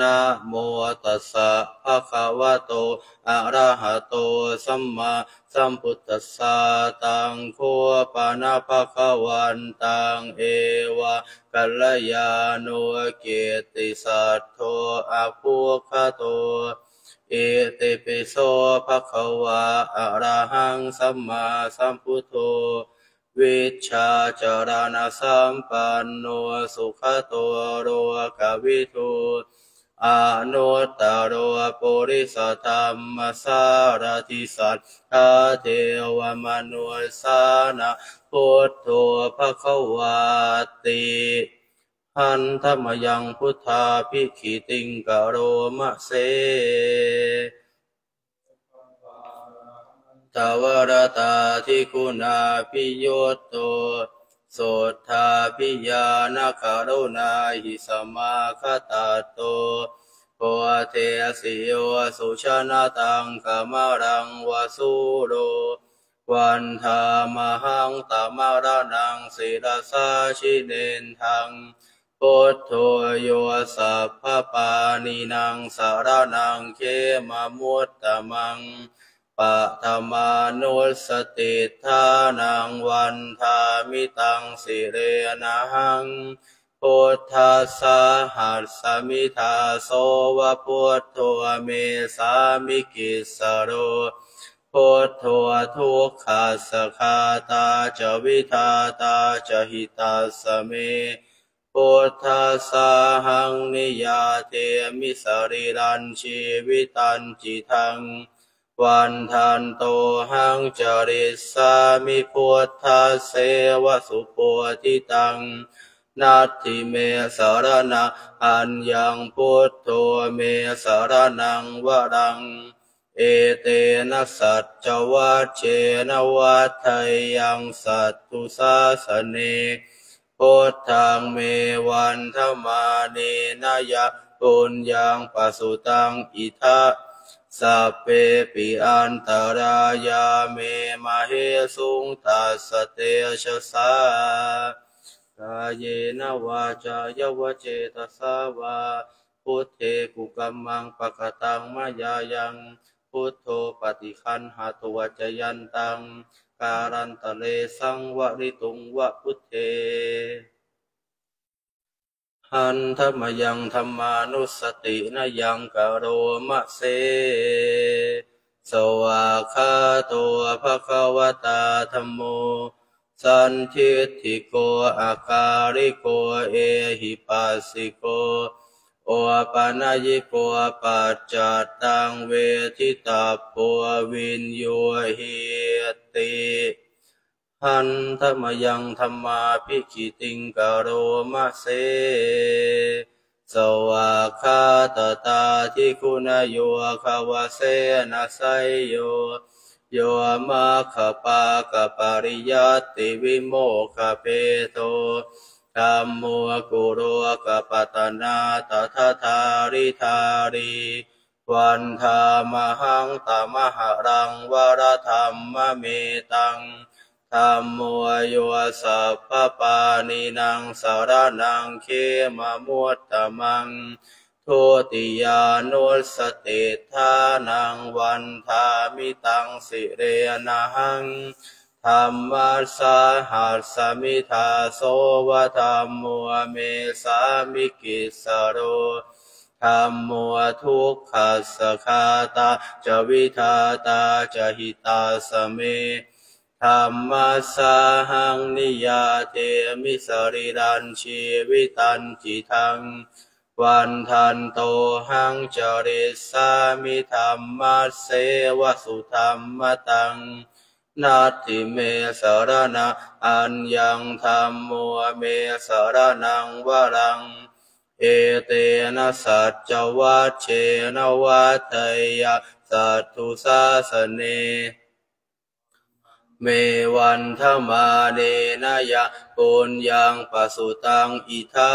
นะโมตัสสะภะคะวะโต อะระหะโต สัมมาสัมพุทธัสสะตังโคปานะภะคะวันตังเอวะกัลยาโนเกติสัทโทอะภูคะโตเอติปิโสภะคะวะอะระหังสัมมาสัมพุทโธวิชาจารณสัมปันโนสุขโตโรกวิทู อนุตตรปุริสธรรมสารติสัทธาเทวมนุสานะพุทโธภควาติหันธรรมยังพุทธาภิขิติงกโรมะเสทวรตาทิคุณาพิโยโตโสทาพิยานาคารุณาหิสมาคตาโตโพเทสิโยสุชนะตังกามรังวสุโรวันธามหังตามารนังศิรสาชิเนนทังพุทโธโยสัพพปานินางสารนังเขมามุตตมัง ปะฐะมานุสสะติฏฐานังวันทามิตังสิเรนะหังพุทธัสสาหัสมิทาโสวะพุทโธเมสามิกิสสะโรพุทโธทุกขัสสะ ฆาตา จะ วิธาตา จะ หิตัสสะ เมพุทธัสสาหังนิยาเทมิสริรันชีวิตันจิทัง วันทันโตหังจริสามิพุทธเสวสุปติตังนัตถิเมสารนังอันยังพุทโธเมสารนังวรัง เอเตนะสัจจวัชเชนวัฏไทยังสัตตุสาสเนพุทธังเมวันธมานีนยะปุญญังปัสุตังอิทะ สัพเพปิอันตรายาเมมาเหสุงตัสเตชะสากายเนวาจายวเจตสาวาพุทเทกุกัมมังปะกตังมายายัง พุทโธปฏิคันหาตวจยันตัง การันตะเลสังวริตุงวะพุทเท หันธรรมยังธรรมานุสตินยังกโรมะเส สวาคาตัวภะคะวตาธรรมโม สันทิติโกอาการิโกเอหิปัสสิโก โอปานายโกปัจจัตตังเวทิตาโพวินโยหิติ หันธรรมยังธรรมาพิกิติงกโรมะเสสวาคาตตาทิคุณโยคาวเสนะไสโยโยมาคปากปริยัติวิโมคเปโตธรรมโมกุโรกปตนาตถาธาริธารีวันธามหังตมหรังวรธรรมเมตัง ธรรมโมโยสัพพปานินางสารนังเคมมุตตมังทุติยานุสติทานังวันทามิตังสิเรนะหังธรรมัสสาหัสมิทาโสวะธัมโมเมสามิกิสสะโรธัมโมทุกขัสสะ ฆาตา จะ วิธาตา จะ หิตัสสะ เม ธัมมัสสาหังนิยยาเทมิ สะรีรัญชีวิตัญจิทัง วันทันโตหัง จะริสสามิธัมมัสเสวสุธรรมตังนาทิเมสรณะอัญญังธรรมโมเมสรนังวรัง เอเตนะสัจวัชเชนวัตยะสัตตุสาสเน เมวันธมาเนนยะปุญญังปสุตังอิทะ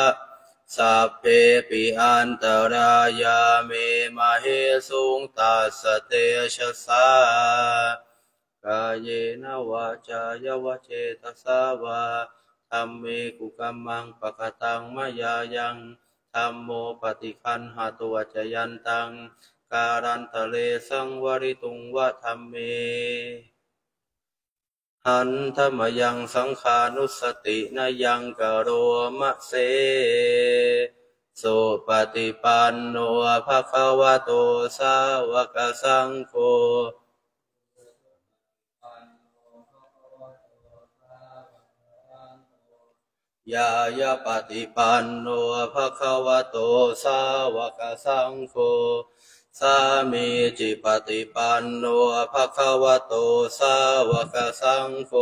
สัพเพปิอันตรายาเมมาเหสุงตัสเตชะสากายเยนวาจายวเจตสาวาธรรมเมกุกัมมังปะกตังมายายังธรรมโมปฏิคันหาตัวจยันตัง การันตะเลสังวริตุงวะธรรมเม หันธรรมยังสังขานุสตินายังกโรมะเสสุปฏิปันโนภะคะวะโตสาวกสังโฆยายาปฏิปันโนภะคะวะโตสาวกสังโฆ สามีจิปฏิปันโนภะคะวะโตสาวกสังโฆ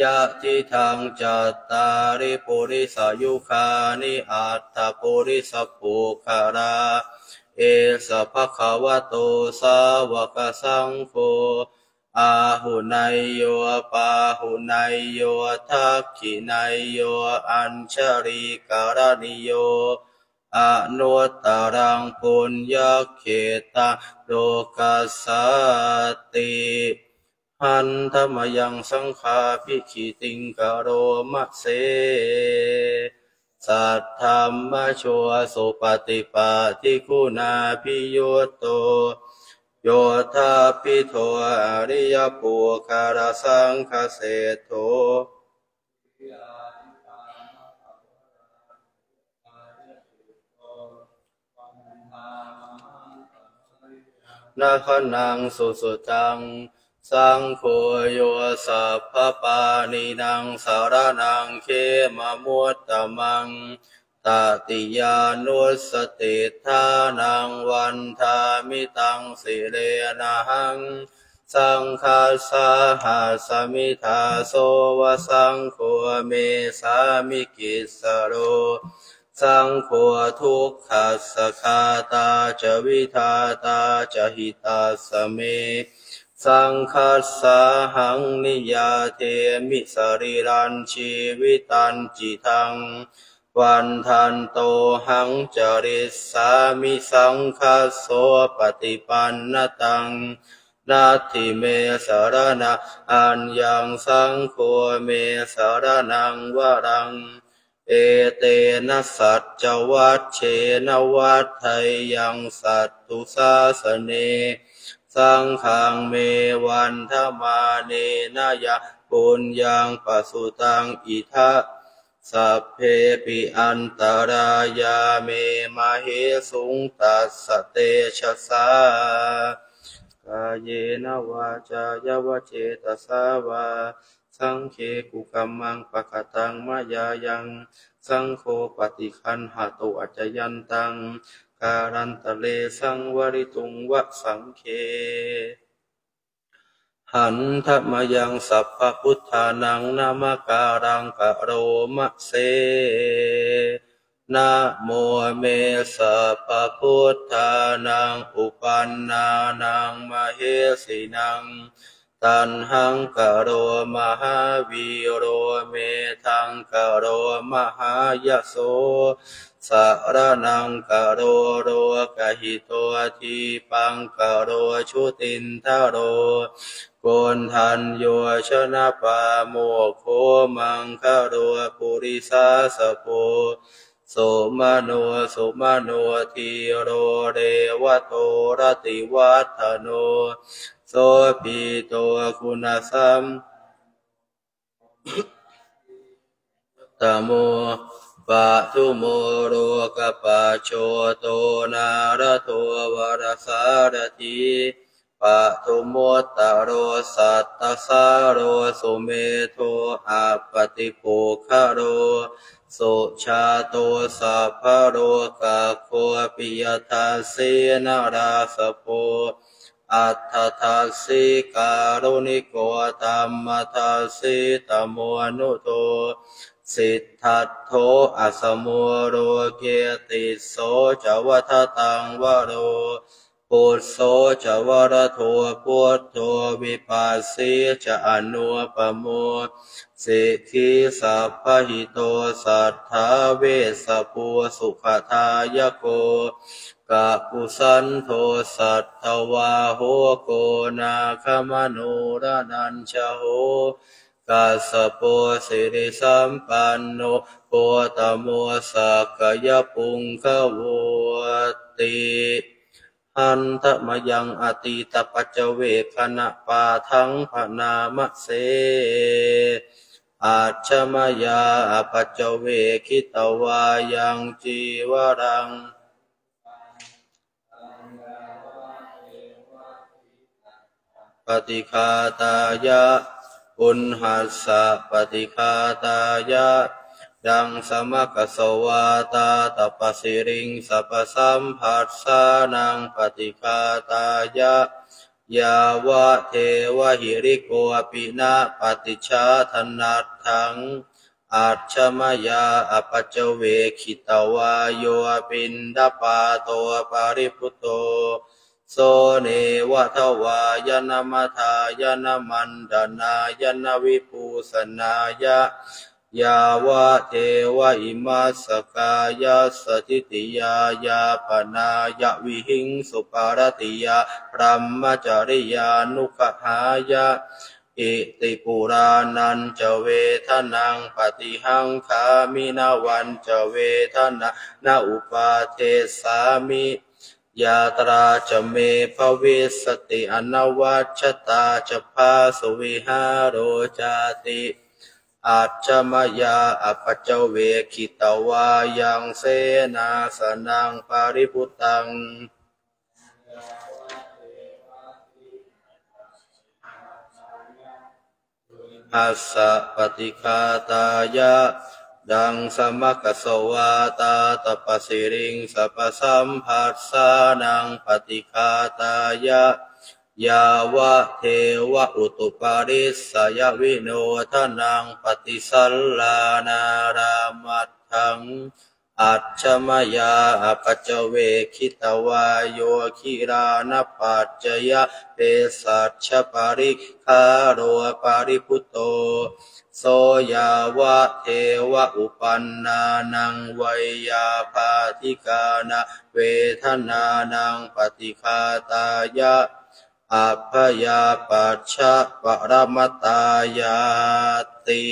ยะทิทางจัตตาริปุริสายุคานิอัตถปุริสปุคาราเอสภะคะวะโตสาวกสังโฆอาหุนายโยปาหุนายโยทักขินายโยอัญชริการณิโย อนุตตรังปุญญเขตาโลกัสสติหันธรรมยังสังขาพิขิติงกโรมะเสสัทธรรมโชสุปฏิปาทิคุณาพิโยโตโยธาพิโทอริยปุคารสังคเสโท นาคนังสุสุตัง สังโฆโยสัพพปานินางสารนังเคมมุตตมังตติยานุสติทานังวันทามิตังสิเรนะหัง สังคาสาหาสมิทาโสวสังโฆเมสามิกิสโร สังโฆทุกขัสสคาตาจะวิทาตาจะหิตาสเม สังคัสสาหังนิยาเทมิสริรันชีวิตันจิทัง วันทันโตหังจริสามิสังคโสปฏิปันนตังนาทิเมสารนาอันยังสังโฆเมสารนังวรัง เอเตนะสัจจวัตเชนวัตไทยังสัตตุสาสเน สังขังเมวันธมาเนนายะปุญญังปสุตังอิทะสัพเพปิอันตรายาเมมาเหสุงตัสสเตชะสากาเยนวาจายวเจตสาวา สังเคกุกัมมังปะกตังมายายัง สังโฆปฏิคันหาตุอัจยันตัง การันตะเลสังวริตุงวะสังเคหันทมยังสัพพพุทธานังนามการังกะโรมะเสนะโมเมสัพพุทธานังอุปันนานังมเหสินัง ตันหังกโรมหาวิโรเมทังกโรมหายโสสารนังกโรโรกหิโตทีปังกโรชุตินทโรโกนทันโยชนะปาโมโคมังคโรปุริสาสโพโสมาโนสุมาโนทีโรเรวโตรติวัฒโน โสปิโตคุณสัมตโมปะทุโมโรกปะโชโตนารโทวรสารทีปะทุโมตโรสัตตะสาโรสุเมโธ อัปปะฏิปุคคะโล สุชาโตสัพพะโลกัคโคปิยะทัสสี นะราสะโภ อัตถะทัสสี การุณิโก ธัมมะทัสสี ตะโมนุโท สิทธัตโถ อะสะโม โลเกติสโส จะ วะทะตัง วะโร ปุสโส จะ วะระโทพุทโธวิปัสสี จะ อะนูปะโมสิขี สัพพะหิโตสัตถาเวสสะภูสุขะทายะโกกะกุสันโธ สัตถะวาโหโกนาคะมะโนระณัญชะโหกัสสะโปสิริสัมปันโนโคตะโมสักยปุงขวติ อันทมยังอติตปัจเจเวคณะปาทังพนามเสอาชมายาปัจเจเวคิตวายังจีวรังปฏิคาตายะอุณหัสสะปฏิคาตายะ ดังสมกสวาตาตปสิริงสัพสัมผัสสานังปฏิคาตายะยาวะเทวหิริโกปินะปฏิชาธนัตถังอาชมยาอปัจเจเวคิตวายโยปินดาปาโตปาริพุโตโสเนวะทวายนามทายนามันดานายนาวิภูสนายะ ยาวะเทวะอิมาสกายาสติติยายาปนายะวิหิงสุปารติยาพรหมจริยานุขหายะอิติปุรานันจเวทนังปฏิหังคามินาวันจเวทนานาอุปาเทสามิยาตราจะเมภวิสติอนวัชตาจะพาสวิหารโรจติ อาจจะมายาอปัจเวคิตวายังเสนาสนังปาริพุตังอัสสะปฏิคาตายะดังสมัคสวาตาตปสิริงสัพสัมผัสสานังปฏิคาตายะ ยาวะเทวะอุตุปาริสยวิโนทนังปฏิสัลลานารามัตถังอัจฉมยาปัจเวคิตวายโยคิรานปัจจยะเปสัชปาริคาโรปาริพุโตโสยาวะเทวะอุปันนานังวยยาภาธิกานาเวทนานังปฏิคาตายะ อัพยาปัชชะปรมตายาติ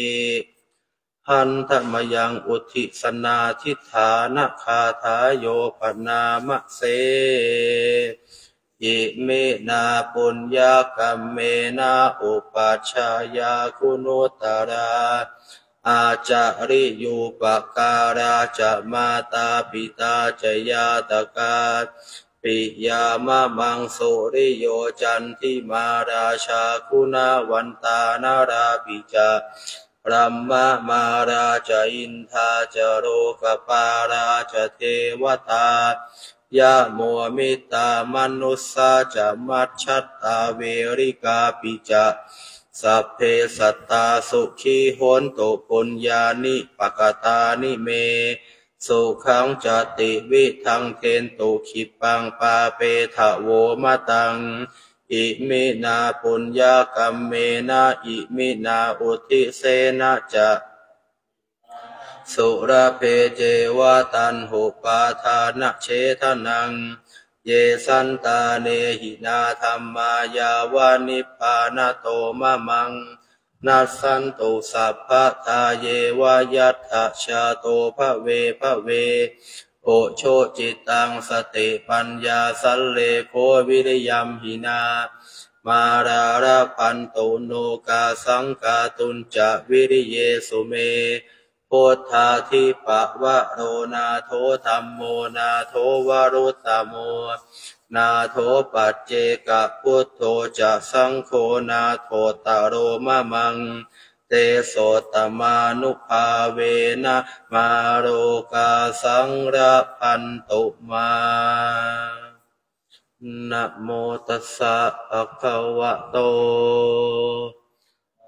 หันธมยังอุทิสนาทิฐานะคาทายโยปนามะเสอิเมนาปุญญากรรมเมนาอุปัชายาคุณุตราอาจาริยุปการาจะมาตาปิตาจยาตกา ปิยามะมังสุริโยจันทิมาราชาคุณาวันตานาราปิจารัมมามาราชอินทาจโรกปาราชา เทวะตายะโมมิตตา มะนุสสาจะมัชฌัตตาเวริกาปิจะ สัพเพสัตตาสุขีโหนตุปุญญานิ ปะกะตานิเม สุขัง จะ ติวิธังเทนตุขิปปังปาเปถะโวมะตัง อิมินาปุญญะกัมเมนะอิมินาอุททิเสนะจะสุรเพเจวะตันหุปาทานะเชทนัง เยสันตาเนหินาธรรมายาวานิพานาโตมะมัง นัสสันตุสัพพะทาเยวายัตถะชาโตภะเวภะเวโอโชจิตตังสติปัญญาสัลเลโควิริยมหินา มาราระพันตุโนกาสังกาตุนจะวิริเยสุเมโพธาทิปะวะโรนาโทธรรมโมนาโทวรุตตโม นาโทปัจเจกพุทโธจะสังโฆนาโทตโรมะมัง เตโสตมานุภาเวนะมาโรกาสังระพันตุมานะโมตัสสะภะคะวะโต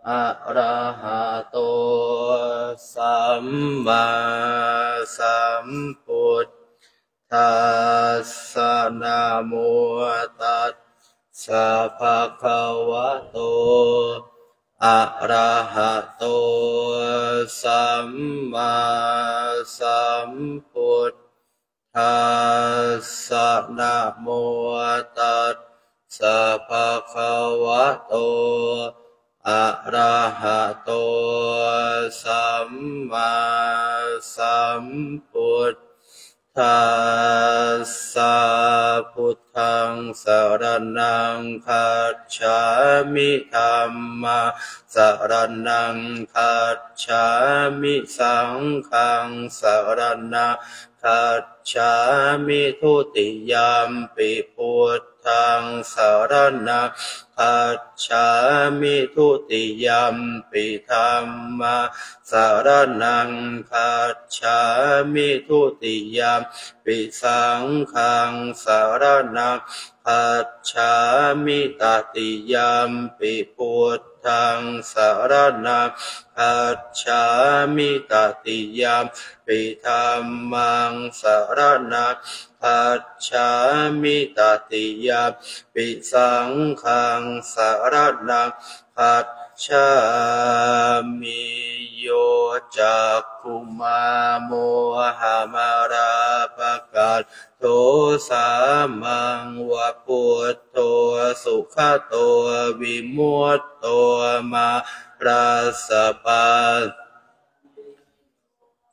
อะระหะโต สัมมาสัมพุทธ ทัสสะนะโมตัสสะภะคะวะโต อะระหะโต สัมมาสัมพุทธัสสะนะโมตัสสะภะคะวะโต อะระหะโต สัมมาสัมพุทธ ทัสสะพุทธังสรนังคัจฉามิธรรมะสรนังคัจฉามิสังฆังสรณะคัจฉามิทุติยามปิพุทธ งสารนังคัจฉามิทุติยมปิธรรมาสารนังคัจฉามิทุติยมปิสังขังสารนัง คัจฉามิตติยามปิพุทธังสารนังคัจฉามิตติยามปิธรรมังสารนังคัจฉามิตติยามปิสังขังสารนังคัจฉามิโยจักคุมาโมหามาราปกัตโตสามังวะ ปุตโตสุขโตวิมุตโตมาราสปัส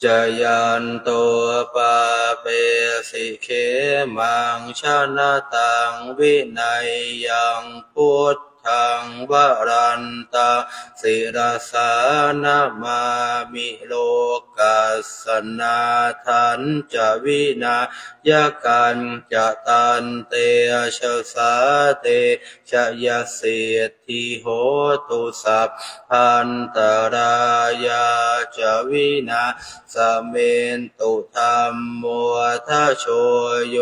จยันตัวปาเปสิเคมังชนะตังวินัยยังพุทธ งวรันตาสิรสานามามิโลกัสนาทันจะวินายกันจะตันเตชะสาเตชะยะเสทิโหตุสัพพันตรายาจะวินาสเมนตุธรรมโมทโชโย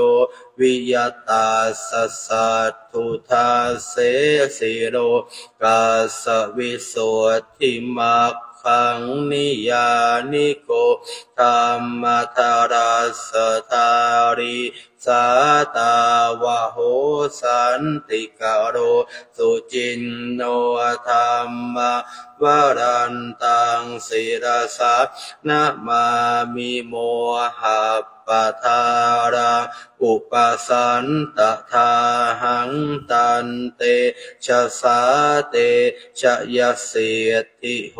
วิยตาสสัตทุทาเสสิโรกาสวิโสทิมัคคขังนิยานิโกธรรมทารัสทาริสาตาวะโหสันติกโร สุจินโนธรรมวรันตังศิรสันะมามิโมหัป ปทาราอุปสันตทาหังตันเตชะสาเตชะยะเสติโห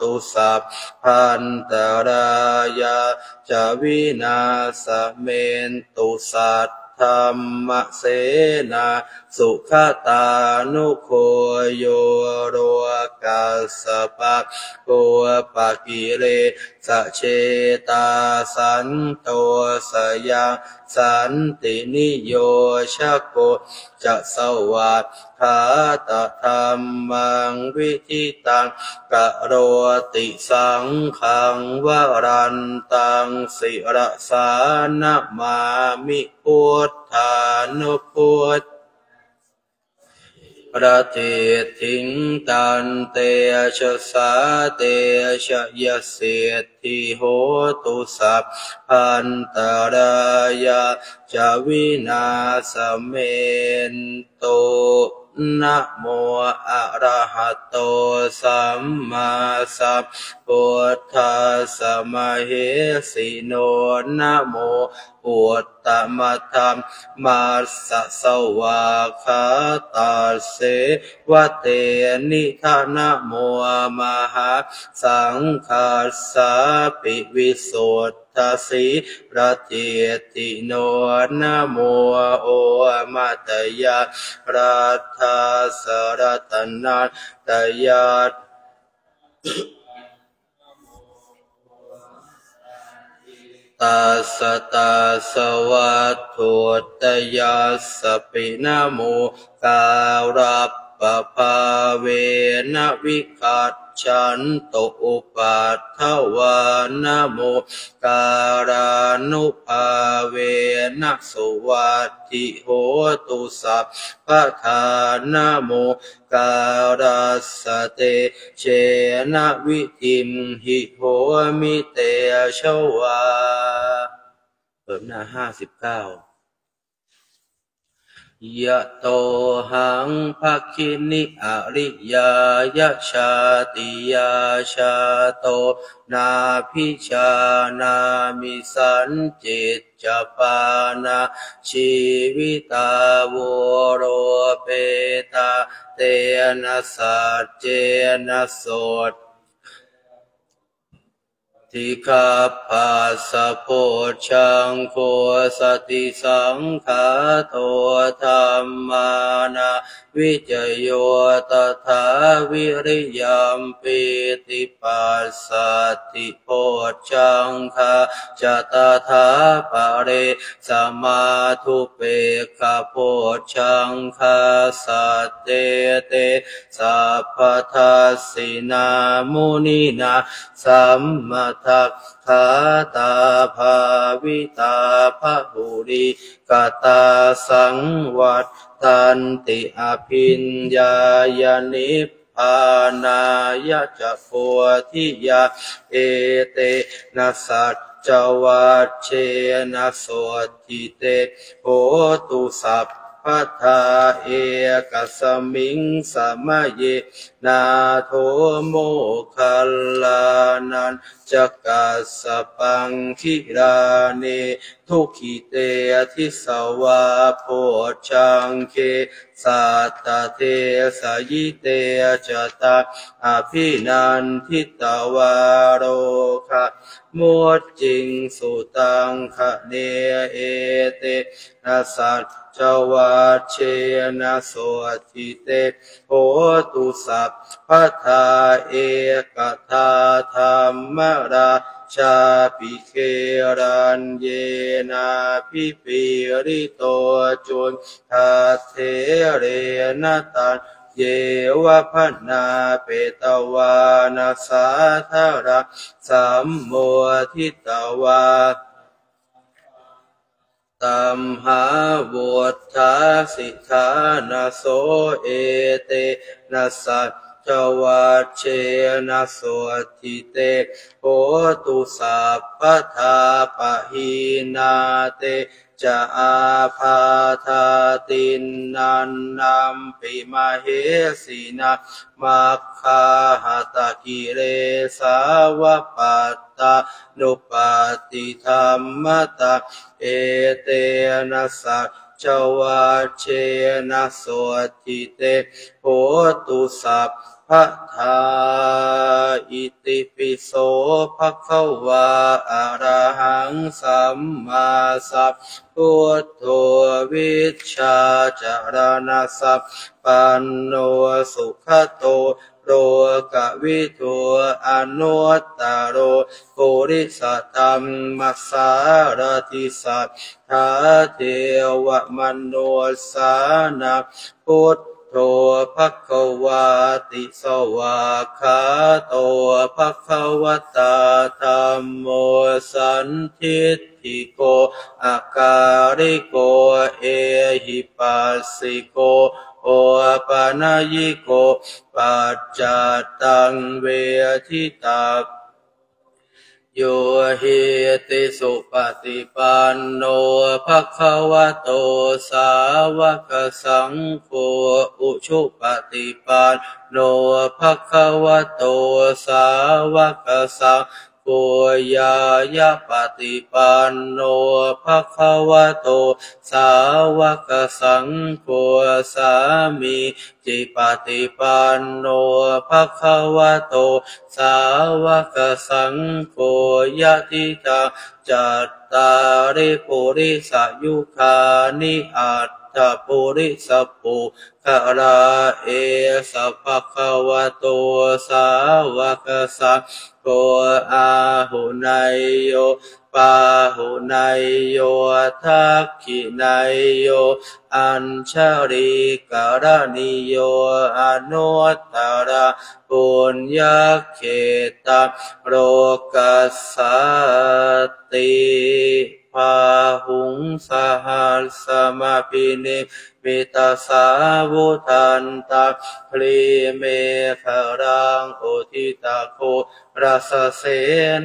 ตุสัพพันตรายาจะวินาสเมนตุสัต ธรรมเสนาสุขตานุโคโยโรกัสปะโกปะกิเลสเชตาสันโตสยาสันตินิโยชโกจะสวัส ขาตธรรมังวิธิตังกะโรติสังขังวรันตังสิรสานามามิพุทธานุพุทธประเทศทิงตันเตชะสาเตชะยะเสติโหตุสัพพันตรายาจวินาสเมนโต นะโมอะระหะโตสัมมาสัมพุทธัสสะมะเหสิโนนะโมปุตตะมะธรรมมาสะสวาคาตาเสวะเตนิทานะโมมหาสังฆาสาปิวิสุ ทธาสีประเทติโนนะโมโอมาตยารัฐาสรตนาตยาตัสตัสวัตถุตยัสปินโมการั ปะภาเวนะวิคัตฉันโตอุปัฏฐวานโมการานุภาเวนะสวัตติโหตุสัพพะทานโมการัสเตเชนะวิติมหิโหมิเตชวาเปิดหน้าห้าสิบเก้า ยะโตหังภะคินิอริยายะชาติยาชาโต นาพิชานามิสันจิตจปานาชีวิตาวโรเปตาเตนะสัจเจนะโสต ทิคาภาสะโพชังโคสติสังขาโตธรรมานาวิจโยตถาวิริยมปิติปัสสติโพชังคาจตถาปะเรสมาทุเปกะโพชังคาสัตเตเตสัพพทัสสินามุนินาสัมมาทักขาตาภาวิตาภาหุริกตาสังวัตตันติอภินญาญานิพานายะจะโพธิยาเอเตนะสัจจวัชเชนะโสติเตโหตุสัพ พัทธาเอกสมิงสมะเยนาโทโมคัลลานันจักกัสปังคิราเนทุขิเตอทิสวาโพชังเคสัตตเทสยิเตจตาอภินันทิตวารโรคะมุดจิงสุตังคะเนเอเตนะสัจจวัชเชนะโสติเตโหตุสัพพัทาเอกทาธรรมราชาปิเครันเยนาพิปิริโตจุนทัเทเรนตันเยวะพนาเปตวานาสาธาระสัมโมทิตวา ตัมหาวุฒาสิทานาโสเอเตนัสัจ จวัชเชนะสวทิเตโหตุสัพพทาปะหินาเตจะอาภาธาตินนันนัมปิมาเหสินามัคคาหตะกิเรสาวปัตตานุปติธรรมตาเอเตนะสัก จวัเชนะสวติเตโหตุสัพพะทาอิติปิโสภะคะวาอะระหังสัมมาสัพพุทโธวิชาจารณสัพปันโนสุขโต โรกวิทูอนุตตโรปุริสตัมมัสสารติสัทธาเทวมโนสานาพุทโตภควาติสวากขาโตภควตาธรรมโมสันทิฏฐิโกอาการิโกเอหิปัสสิโก โอปานายิโกปัจจัตตังเวทิตาโยหิติสุปฏิปันโนภะคะวะโตสาวกสังโฆอุชุปฏิปันโนภะคะวะโตสาวกสัง โฆยายาปฏิปันโนภะคะวะโต สาวกสังโฆสามีจิปฏิปันโนภะคะวะโต สาวกสังโฆยะติตาจัตตาริปุริสายุคานิอัต ตปุริสปุคาราเอสัพพะวะโตสาวกสังโฆอาหุนายโยปาหุนายโยทักขินายโย อัญชริการณิโยอนุตตระปุญญเขตโรกัสสติ พาหุงสหัสสมาปินิมิตาสาวุทันตาพลีเมฆรังโอทิตาโครัสเส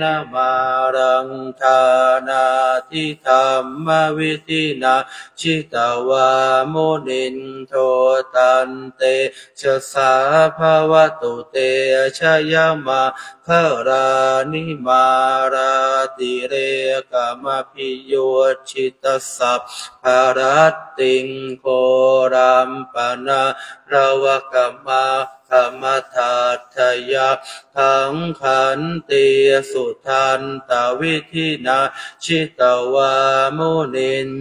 นามารังทานาทิธรรมวิธินาชิตาวามุนินโทตันเตชะสาภาวตุเตชยมาคารานิมาราติเรกามพิโยชิตสัพภารัตติงโครัมปนาระวกมาธรรมทัตยาทังขันติสุทันตวิธินาชิตวามุนิน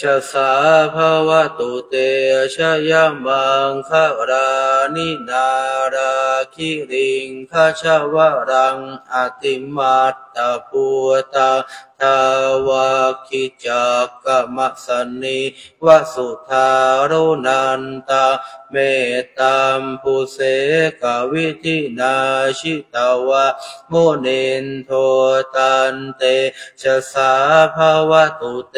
ชะสาภาวะตุเตชะยะมังคะรานินาราคิริงคาชวรังอติมัตตปูตาทาวาคิจักกมะสนิวสุทารุนันตาเมตตามภูเสกวิธินาชิตาวะมุนินโทตันเตชะสาภาวะตุเต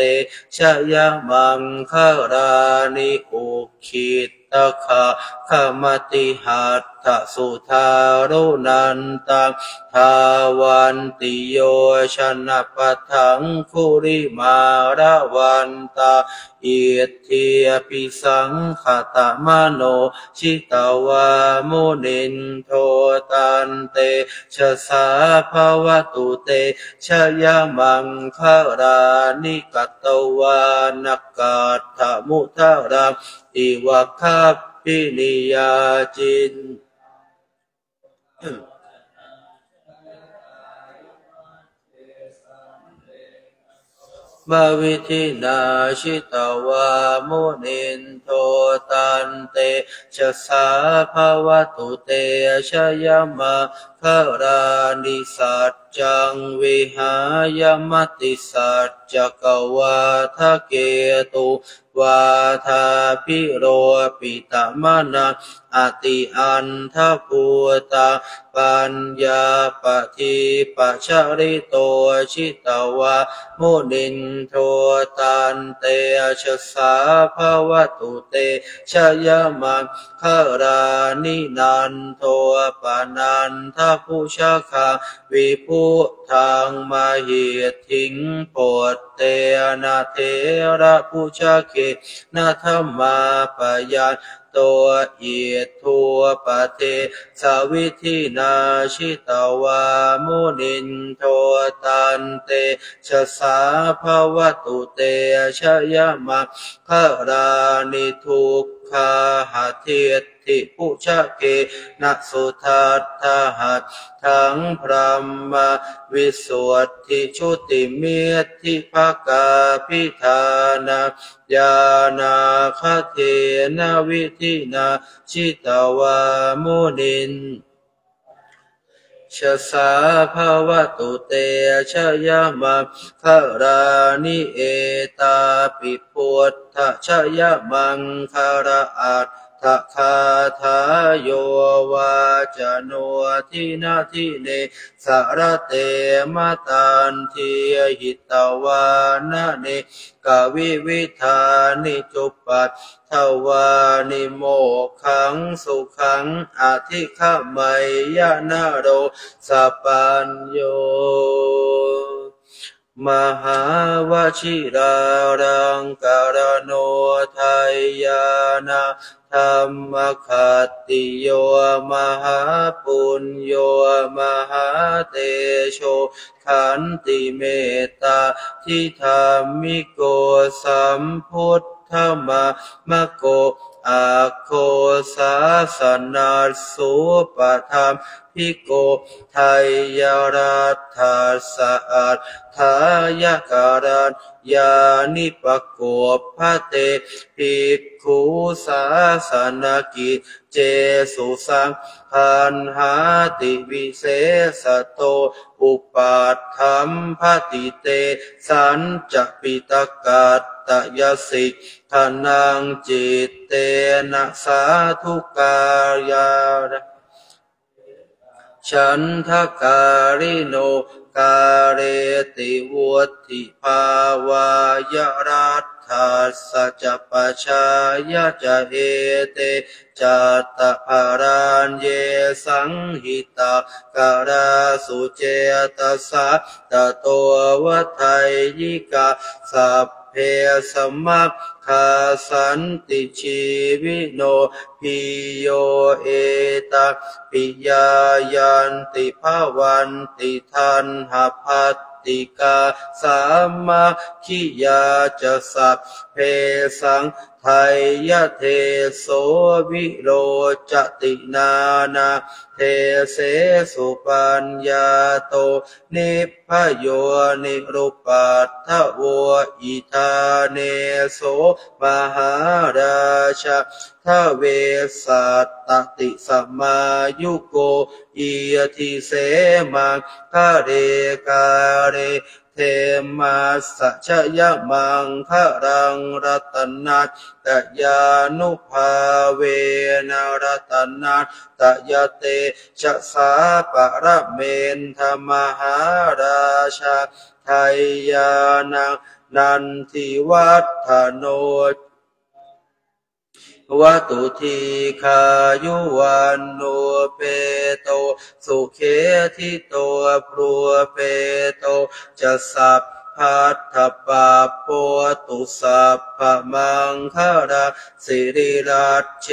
ชะยะมังคะรานิอุคิตตะคะขมติหัต ถสุทารุนันตังทาวันติโยชนะปะทังคุริมาระวันตาอิทธิปิสังขตมโน ชิตาวามุนินโทตันเตชะสาภาวตุเตชยมังคารานิกตวานกัตถมุทาราอิวะคับปินิยาจิน บาวิธินาชิตาวามุนินโทตันเตชะสาภาวตุเตชยมา รานิสัจจังวิหายมติสัจจกวาทะเกตุวาทาพิโรปิตมนาอติอันทภูตาปัญญาปฏิปัชริโตชิตวามุนินโทตันเตชะสาภวตุเตชยมังคารานินันโทปนันทภูชาคาวิภูทางมาเหิทิงโพเตนะเทระภูชาเกนาธรรมาปยานตัวเอียทัวปเทสวิธีนาชิตาวามุนินโทตันเตชะสาภวตุเตชยมาคารานิทุก ขาหัเทติปุชะเกนะสุทัตถหัตทั้งพระมวิสวดทิชุติเมธิภกาพิธานาญาณาคเทนวิธินาชิตวามุนิน ชะสาภาวตุเตชะยามาคารานิเอตาปิพุทธชะยะมังคาราอัต ทะคาทาโยวาจโนทินาทิเนสารเตมตันทีหิตวานะเนกวิวิธานิจุปัตทวานิโมขังสุขังอธิขมยยนาโรสปัญโย มหาวชิรารังการโนไทยานาธรรมคัตติโยมหาปุญโยมหาเตโชขันติเมตตาทิธรรมิโกสัมพุทธมะมะโก อาโคสาสนาสุปธรรมพิโกไทยรัฐาสะอาดทายการันยานิปโกพระเตภิกขุสาสนกิจเจสุสังพันหาติวิเศษโต อุปัฏฐัมภติเต สันจะปิตกาตตยสิกทนังจิตเตนะสาธุกายาฉันทกาลิโนกาเรติวุติภาวายรัตทัสสะจปชายะจะเอเตจัตตภารันเยสังหิตาการาสุเจตสัตตโตวัฏยยิกาสัพ สมัคคาสันติชีวิโนพิโยเอตัปิยายันติภาวันติทันหพัตติกาสามาคิยาจะสัพเพสัง ไทยะเทโสวิโรจตินานาเทเสสุปัญญาโต นิพโยนิรุปัตถวอิทาเนโสมหาราชาทเวสัตตติสมายุโกอียทิเสมังคาเรกาเร เทมาสัจยมังคะรังรัตนัตตยานุภาเวนรัตนัตตยเตชะสาปะระเมนธรรมหาราชาไทยานังนันทิวัฒโน วัตุทีคายุวันโนเปโต สุเขทิโตพรัวเปโตจะสัพพัทธปาปตุสัพพมังคาราสิริรัตเช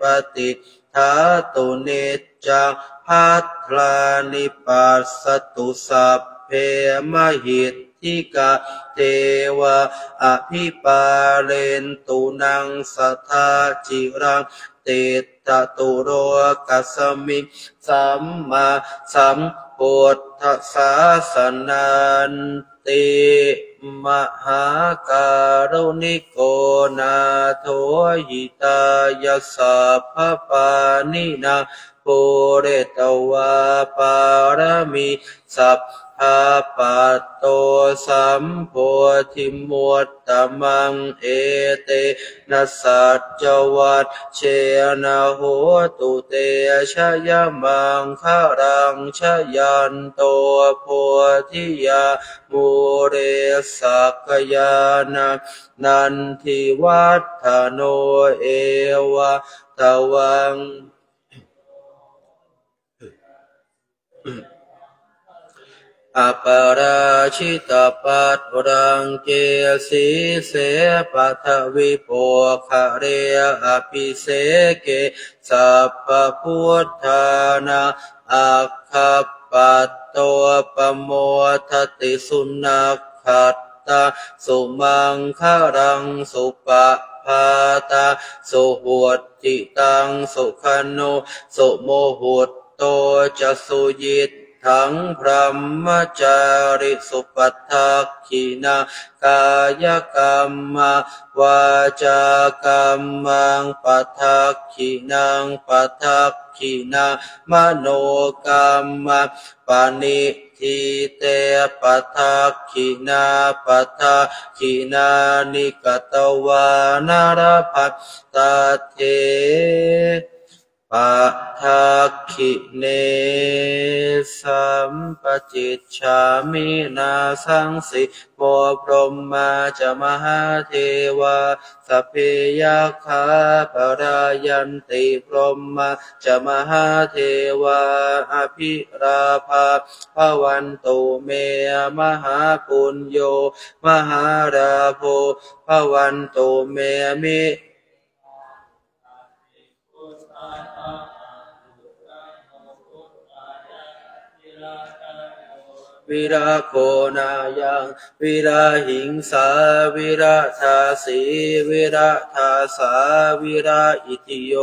ปติทาตุนิจจังพัทลานิปัสสตุสัพเพมหิต ทิกาเทวะอภิปาเรนตุนังสัทธาจิรังเตตตุโรกัสมิสัมมาสัมพุทธศาสนันติมหาการุณิโกนาโทหิตายสัพพปานินา ปุเรตวาปารมีสัพพาปัตโตสัมโพธิมุตตมังเอเตนัสสัจวัตเชนะโหตุเตชยมังคารังชยันโตโพธิยามุเรสักยานานันทิวัฒโนเอวะตวัง อปราชิตาปัตรังเกสีเสปัทวิโปคะเรอภิเสเกสัพพพุทธานาอัคคปัตโตปโมทติสุนักขัตตาสุมังคารังสุปะพาตาสุหุติตังสุขันโนสุโมหุต โตจะสุยิตทังพระมจาริสุปัฏฐคินากายกรรมวาจากรรมังปัฏฐคินังปัฏฐคินามโนกรรมปานิทิเตปัฏฐคินาปัฏฐคินานิกตวานารพัตตเท ปัทักขิเนสัมปจิตชามินาสังสิโมพรหมาจะมหาเทวาสเพยคาปรายันติพรหมาจะมหาเทวาอภิราภาภวันตุเมมหาปุญโย มหาราโภภวันตุเมมิ วิราโคนายังวิราหิงสาวิราทาสีวิราทาสาวิราอิติโย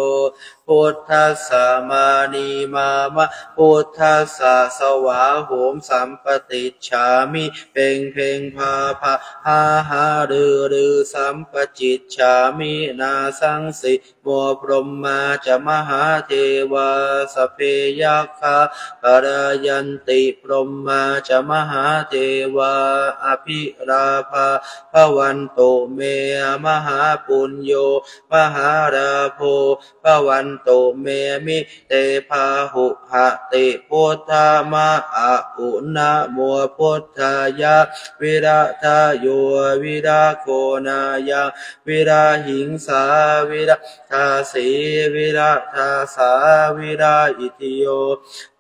พุทธัสสะมานีมามะพุทธัสสะสวาโหมสัมปติชามิเพ่งเพ่งพาพาหาหารือรือสัมปจิตชามินาสังสิโมพรหมาจะมหาเทวาสเพยัคาปรายันติพรหมาจะมหาเทวาอภิราภาภวันโตเมมหาปุญโยมหาราโภภวันตเมมิเตภาหุหะติพุทธามาอะอุณะมัวพุทธายะวิราทาโยวิราโคนายะวิราหิงสาวิราทาสีวิราทาสาวิราอิติโย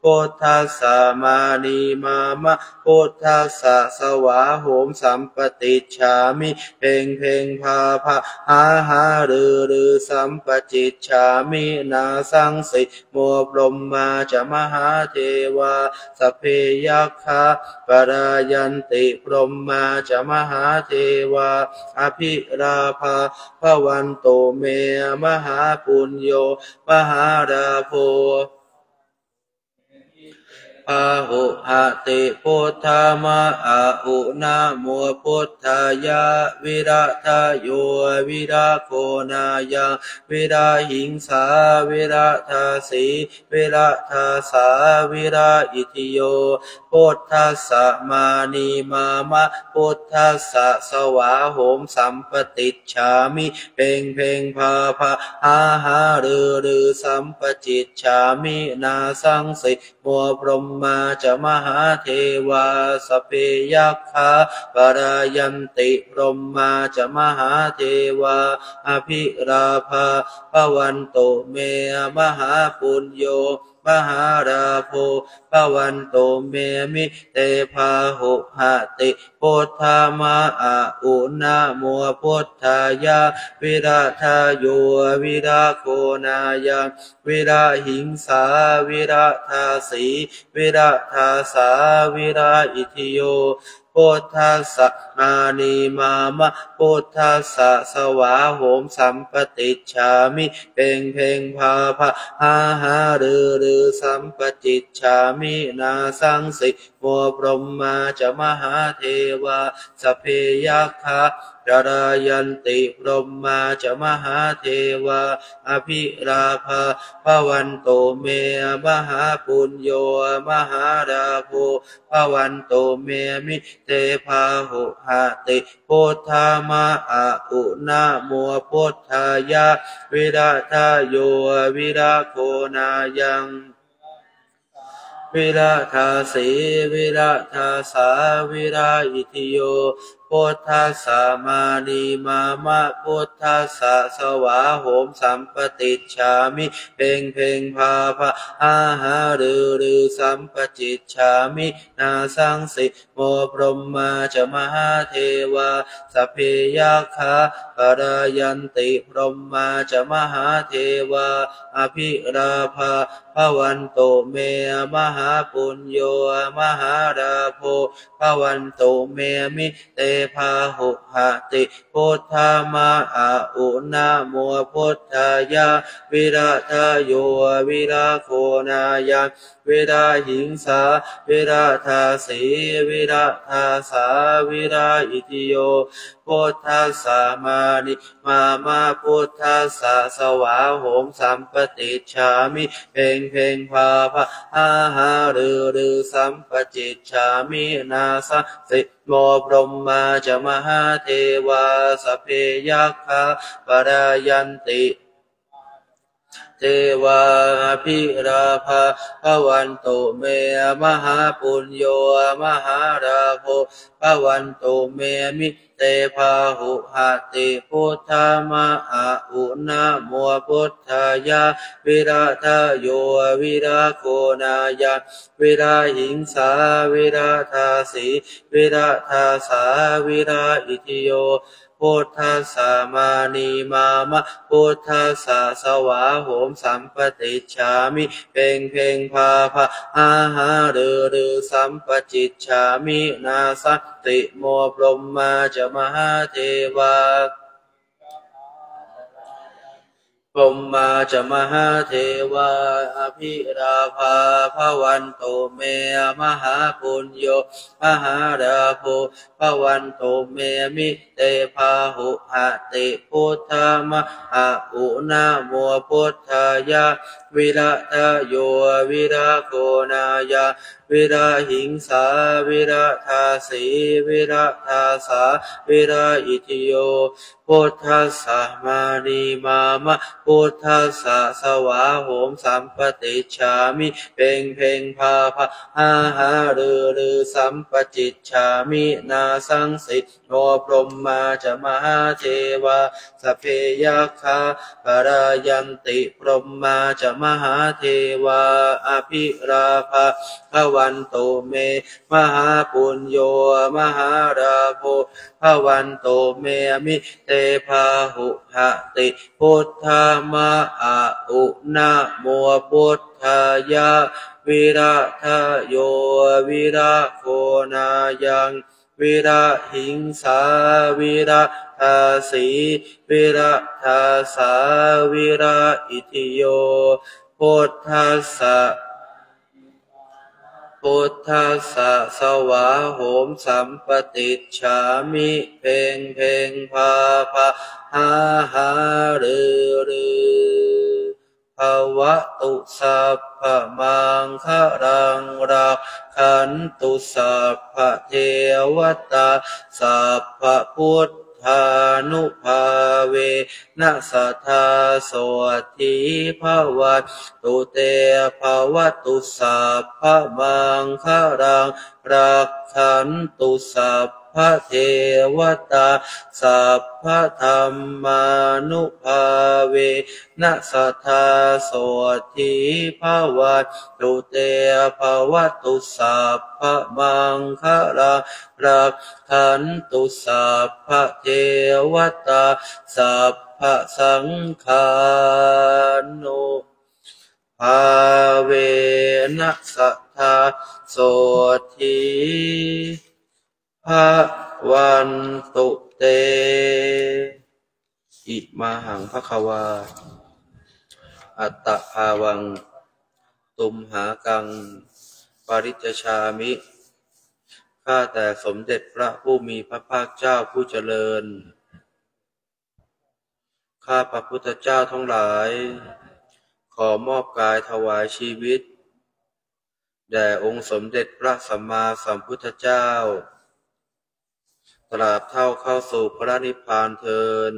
พุทธัสสะมานีมามะพุทธัสสะสวาโหมสัมปติชามิเพ่งเพ่งพาพาหาหารือรือสัมปจิตชามินาสังสิโมพรหมาจะมหาเทวาสเพยัคคะปรายันติพรหมาจะมหาเทวา อภิราภาภวันโตเมมหาปุญโย มหาราโภ พาหุหติพุทธามะอาอุนามัวพุทธายะวิระทาโยวิระโคนายะวิระหิงสาวิระทาสีวิระทาสาวิระอิติโยพุทธัสสะมานีมามะพุทธัสสะสวาโหมสัมปติชามิเพ่งเพ่งพาพาหาหารือรือสัมปจิตชามินาสังสิมัวพรหมมาจะมหาเทวาสเปยัคขาปรายันติพรมมาจะมหาเทวาอภิราภาปวันโตเมมหาปุญโย มหาราโภภวันโตเมมิเตภาหุหติพุทธามาอาอุณามัวพุทธายาวิราทาโยวิราโคนายาวิราหิงสาวิราทาสีวิราทาสาวิราอิทิโย พุทธัสสะมานีมามะพุทธัสสะสวาโหมสัมปติชามิเพ่งเพ่งพาพะหาหารือรือสัมปติชามินาสังสิโมพรหมาจะมหาเทวาสเพยัคคะ ปจารายันติพรหมาจะมหาเทวาอภิราภาภวันโตเมมหาปุญโยมหาราภภวันโตเมมิเตภาหุหาติพุทธามาอาอุนามัวพุทธายาวิราทาโยวิราโคนายังวิราธาสีวิราธาสาวิราอิทิโย พุทธัสสะมานีมามะพุทธัสสะสวาโหมสัมปติชามิเพ่งเพ่งพาพาอาหารือรือสัมปจิตชามินาสังสิโมพรหมาจะมหาเทวาสเพยาคาปรายันติพรหมาจะมหาเทวาอภิราภาภวันโตเมมหาปุญโยมหาราโภภวันโตเมมิเตพาหุหติพุทธามาอาอุนามัวพุทธายาวิราทาโยวิราโคนายาวิราหิงสาวิราทาสีวิราทาสาวิราอิติโย พุทธัสสะมานิมามาพุทธัสสะสวาโหมสัมปติชามิเพ่งเพ่งพาพาอาหารือรือสัมปจิชามินาสสิโมพรมมาจะมหาเทวาสเพยัคคะปรายันติ เทวาภิราภาภวันโตเมมหาปุญโยมหาราโภภวันโตเมมิเตภาหุหติพุทธามะอาอุณามัวพุทธายาวิราทาโยวิราโคนายาวิราหิงสาวิราธาสีวิราธาสาวิราอิทิโย พุทธัสสะมานีมามะพุทธัสสะสวาโหมสัมปติชามิเพ่งเพ่งพาพาอาหาเรือรือสัมปจิตชามินาสัตติโมพรมมาจะมหาเทวา พมมาจะมหาเทวาอภิราภาพวันโตเมมหาปุญโยมหาราโภภวันโตเมมิเตภาหุหติพุทธมะอาอุนามัวพุทธายา วิระทะโยวิระโกนายาวิระหิงสาวิระทาสีวิระทาสาวิระอิทิโยพุทธัสสะมานีมามะพุทธัสสะสวาโหมสัมปติชามิเพ่งเพ่งพาพาอาหารือรือสัมปจิตชามินาสังสิโนพรหมาจะมหาเทวาสเพยัคาปรายันติพรหมาจะมหาเทวาอภิราภาภวันโตเม มหาปุญโยมหาราโภภวันโตเมมิเตภาหุหติพุทธามะอาอุนาโมพุทธายาวิระทโยวิระโคนายังวิระหิงสาวิระ ทาสีวิระทาสาวิระอิทิโยพุทธัสสะพุทธัสสะสวาโหมสัมปติชามิเพงเพงพาพาหาหารือรือภาวะตุสัพพมังคะรังรักขันตุสัพพเทวตาสัพพพุทธ ธานุภาเวนัสัทธาสวัสดีภวัตุเตภาวตุสัพพมังคารัง รักขันตุสัพพเทวตาสัพพธรรมานุภาเวนัสัทธาโสทิภาวัตุเตภาวตุสัพพมังคะรารักขันตุสัพพเทวตาสัพพสังขานุภาเวนัสั ทาโสทิภะวันตุเต อิมาหังภควา อัตตภาวัง ตุมหากัง ปริจชามิ ข้าแต่สมเด็จพระผู้มีพระภาคเจ้าผู้เจริญ ข้าพระพุทธเจ้าทั้งหลาย ขอมอบกายถวายชีวิต แด่องค์สมเด็จพระสัมมาสัมพุทธเจ้า ตราบเท่าเข้าสู่พระนิพพานเทิน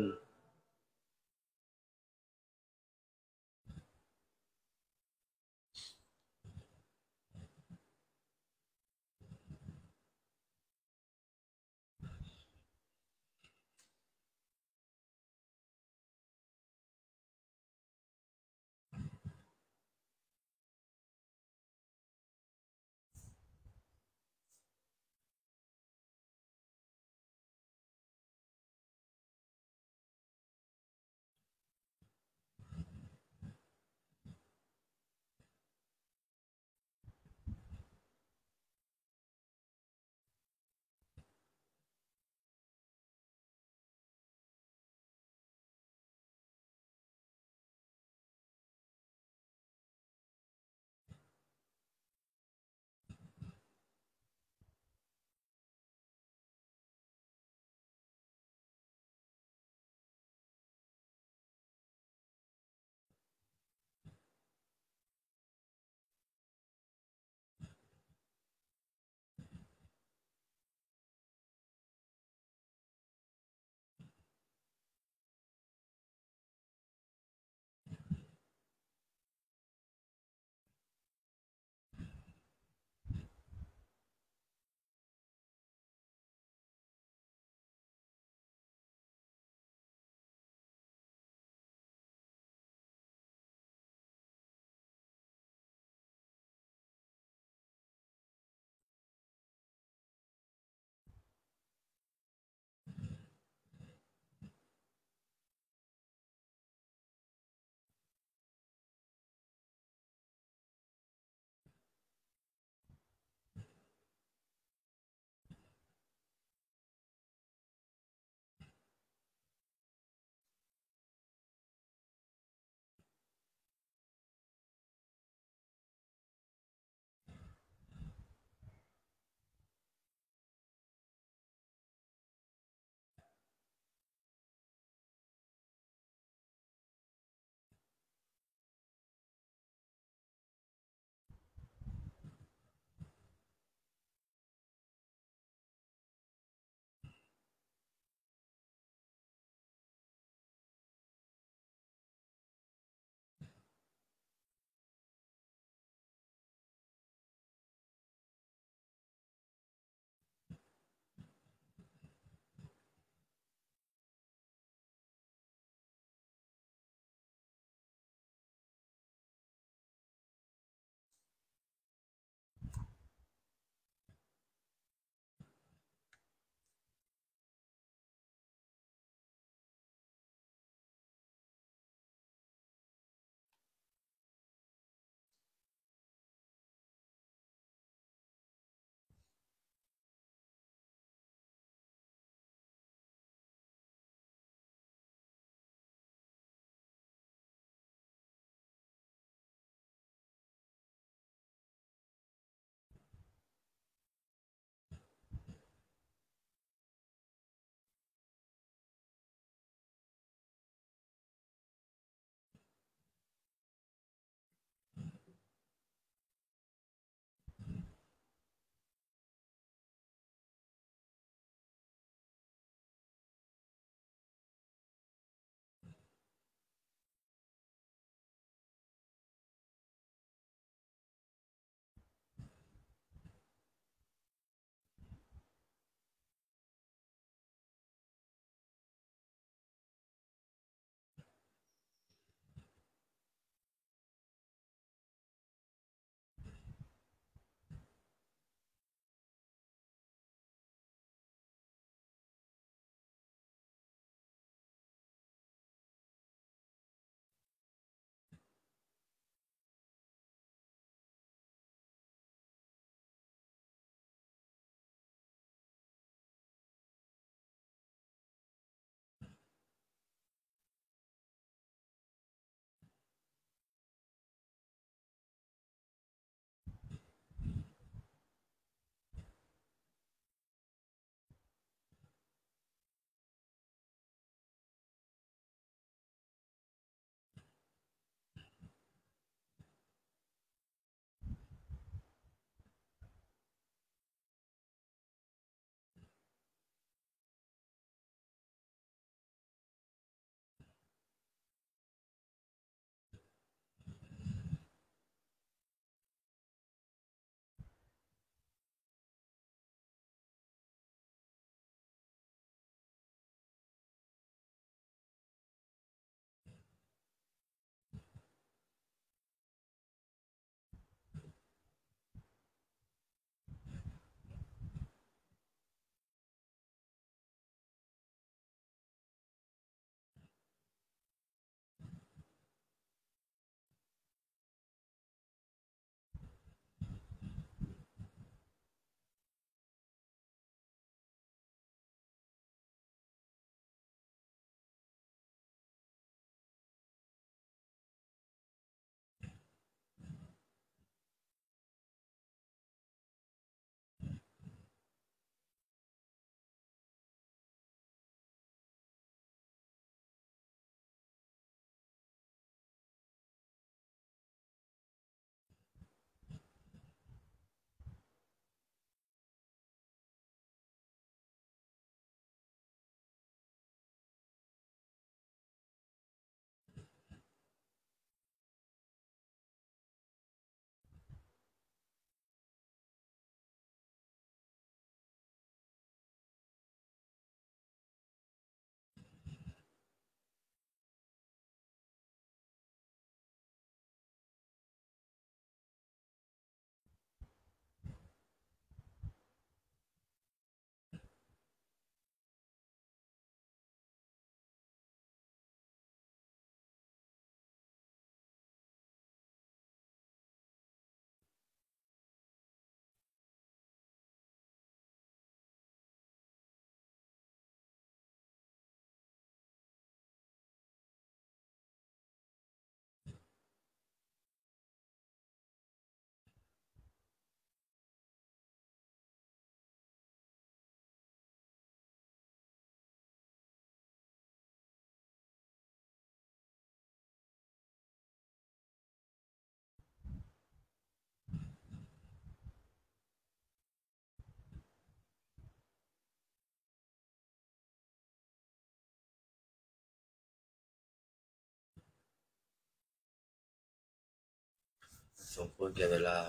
มควรแก่เวลา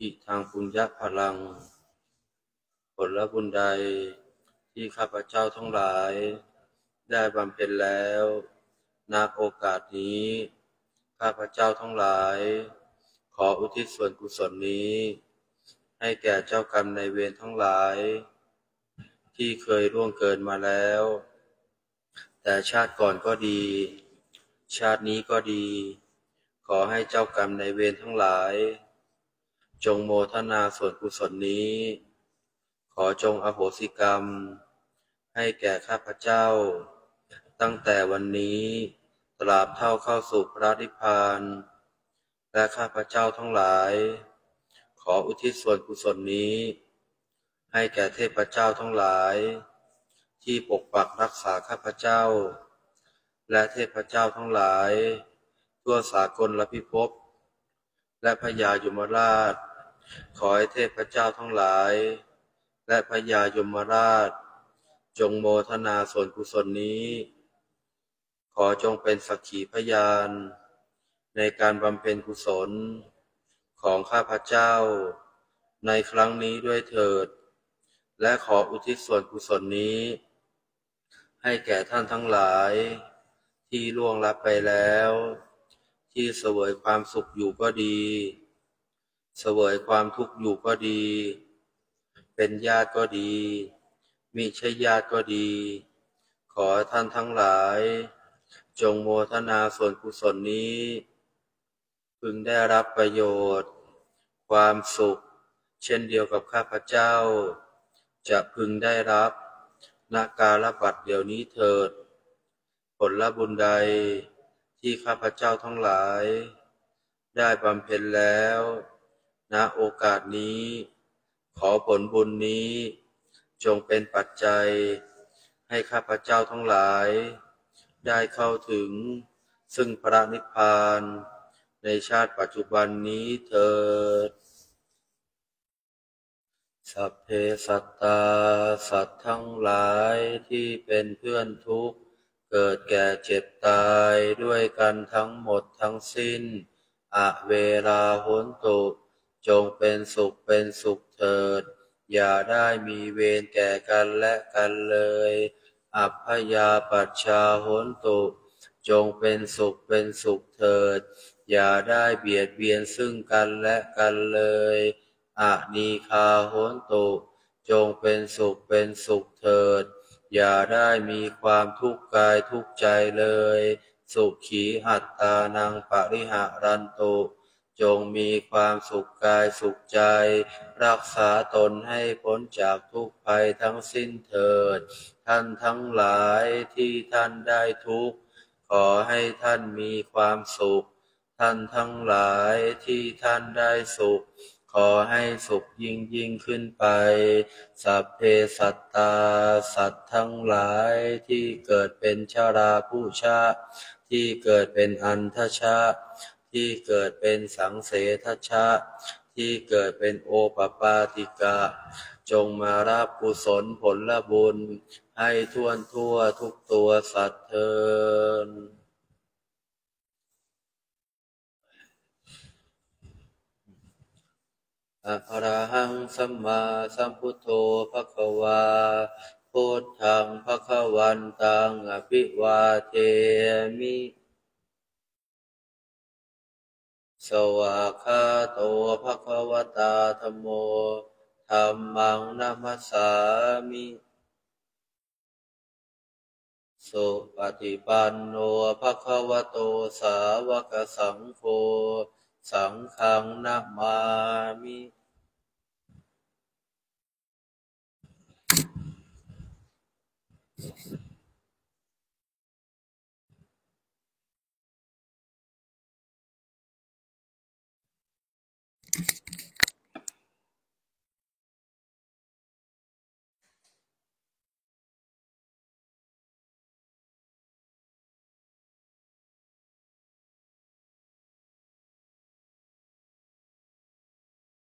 อีกทางปุญญพลัง ผลบุญใดที่ข้าพเจ้าทั้งหลาย ได้บำเพ็ญแล้วณโอกาสนี้ ข้าพเจ้าทั้งหลาย ขออุทิศส่วนกุศลนี้ ให้แก่เจ้ากรรมในเวรทั้งหลาย ที่เคยร่วงเกินมาแล้ว แต่ชาติก่อนก็ดี ชาตินี้ก็ดี ขอให้เจ้ากรรมในเวรทั้งหลาย จงโมทนาส่วนกุศลนี้ ขอจงอโหสิกรรม ให้แก่ข้าพเจ้า ตั้งแต่วันนี้ตราบเท่าเข้าสู่พระนิพพาน และข้าพเจ้าทั้งหลาย ขออุทิศส่วนกุศลนี้ ให้แก่เทพเจ้าทั้งหลาย ที่ปกปักรักษาข้าพเจ้า และเทพเจ้าทั้งหลาย ทั่วสากลละพิภพ และพญายมราช ขอให้เทพเจ้าทั้งหลาย และพญายมราช จงโมทนาส่วนกุศลนี้ ขอจงเป็นสักขีพยาน ในการบำเพ็ญกุศล ของข้าพเจ้า ในครั้งนี้ด้วยเถิด และขออุทิศส่วนกุศลนี้ ให้แก่ท่านทั้งหลายที่ล่วงลับไปแล้ว ที่เสวยความสุขอยู่ก็ดี เสวยความทุกข์อยู่ก็ดี เป็นญาติก็ดี มิใช่ญาติก็ดี ขอท่านทั้งหลาย จงโมทนาส่วนกุศลนี้ พึงได้รับประโยชน์ ความสุข เช่นเดียวกับข้าพเจ้า จะพึงได้รับนาการบัดเดี๋ยวนี้เถิด ผลละบุญใด ที่ข้าพเจ้าทั้งหลาย ได้บำเพ็ญแล้วณโอกาสนี้ ขอผลบุญนี้ จงเป็นปัจจัย ให้ข้าพเจ้าทั้งหลาย ได้เข้าถึง ซึ่งพระนิพพาน ในชาติปัจจุบันนี้เถิดสัพเพสัตตาสัตว์ทั้งหลายที่เป็นเพื่อนทุกข์ เกิดแก่เจ็บตายด้วยกันทั้งหมดทั้งสิ้น อะเวลาโหนตุ จงเป็นสุขเป็นสุขเถิด อย่าได้มีเวรแก่กันและกันเลย อัพยาปัชชาโหนตุ จงเป็นสุขเป็นสุขเถิด อย่าได้เบียดเบียนซึ่งกันและกันเลยอะนีคาโหนตุ จงเป็นสุขเป็นสุขเถิด อย่าได้มีความทุกข์กายทุกข์ใจเลย สุขีหัตตานังปริหารันตุจงมีความสุขกายสุขใจ รักษาตนให้พ้นจากทุกภัยทั้งสิ้นเถิด ท่านทั้งหลายที่ท่านได้ทุกข์ ขอให้ท่านมีความสุข ท่านทั้งหลายที่ท่านได้สุข ขอให้สุขยิ่งยิ่งขึ้นไป สัพเพสัตตา สัตว์ทั้งหลายที่เกิดเป็นชาราผู้ชาที่เกิดเป็นอันทชาที่เกิดเป็นสังเสทชาที่เกิดเป็นโอปปาติกะ จงมารับกุศลผลละบุญ ให้ท่วนทั่วทุกตัวสัตว์เทิน อะระหังสัมมาสัมพุทโธภะคะวาพุทธังภะคะวันตังอภิวาเทมิ สวากขาโตภะคะวตาธโมธัมมังนัมสามิสุปฏิปันโนภะคะวโตสาวกสังโฆ สังฆังนามามิ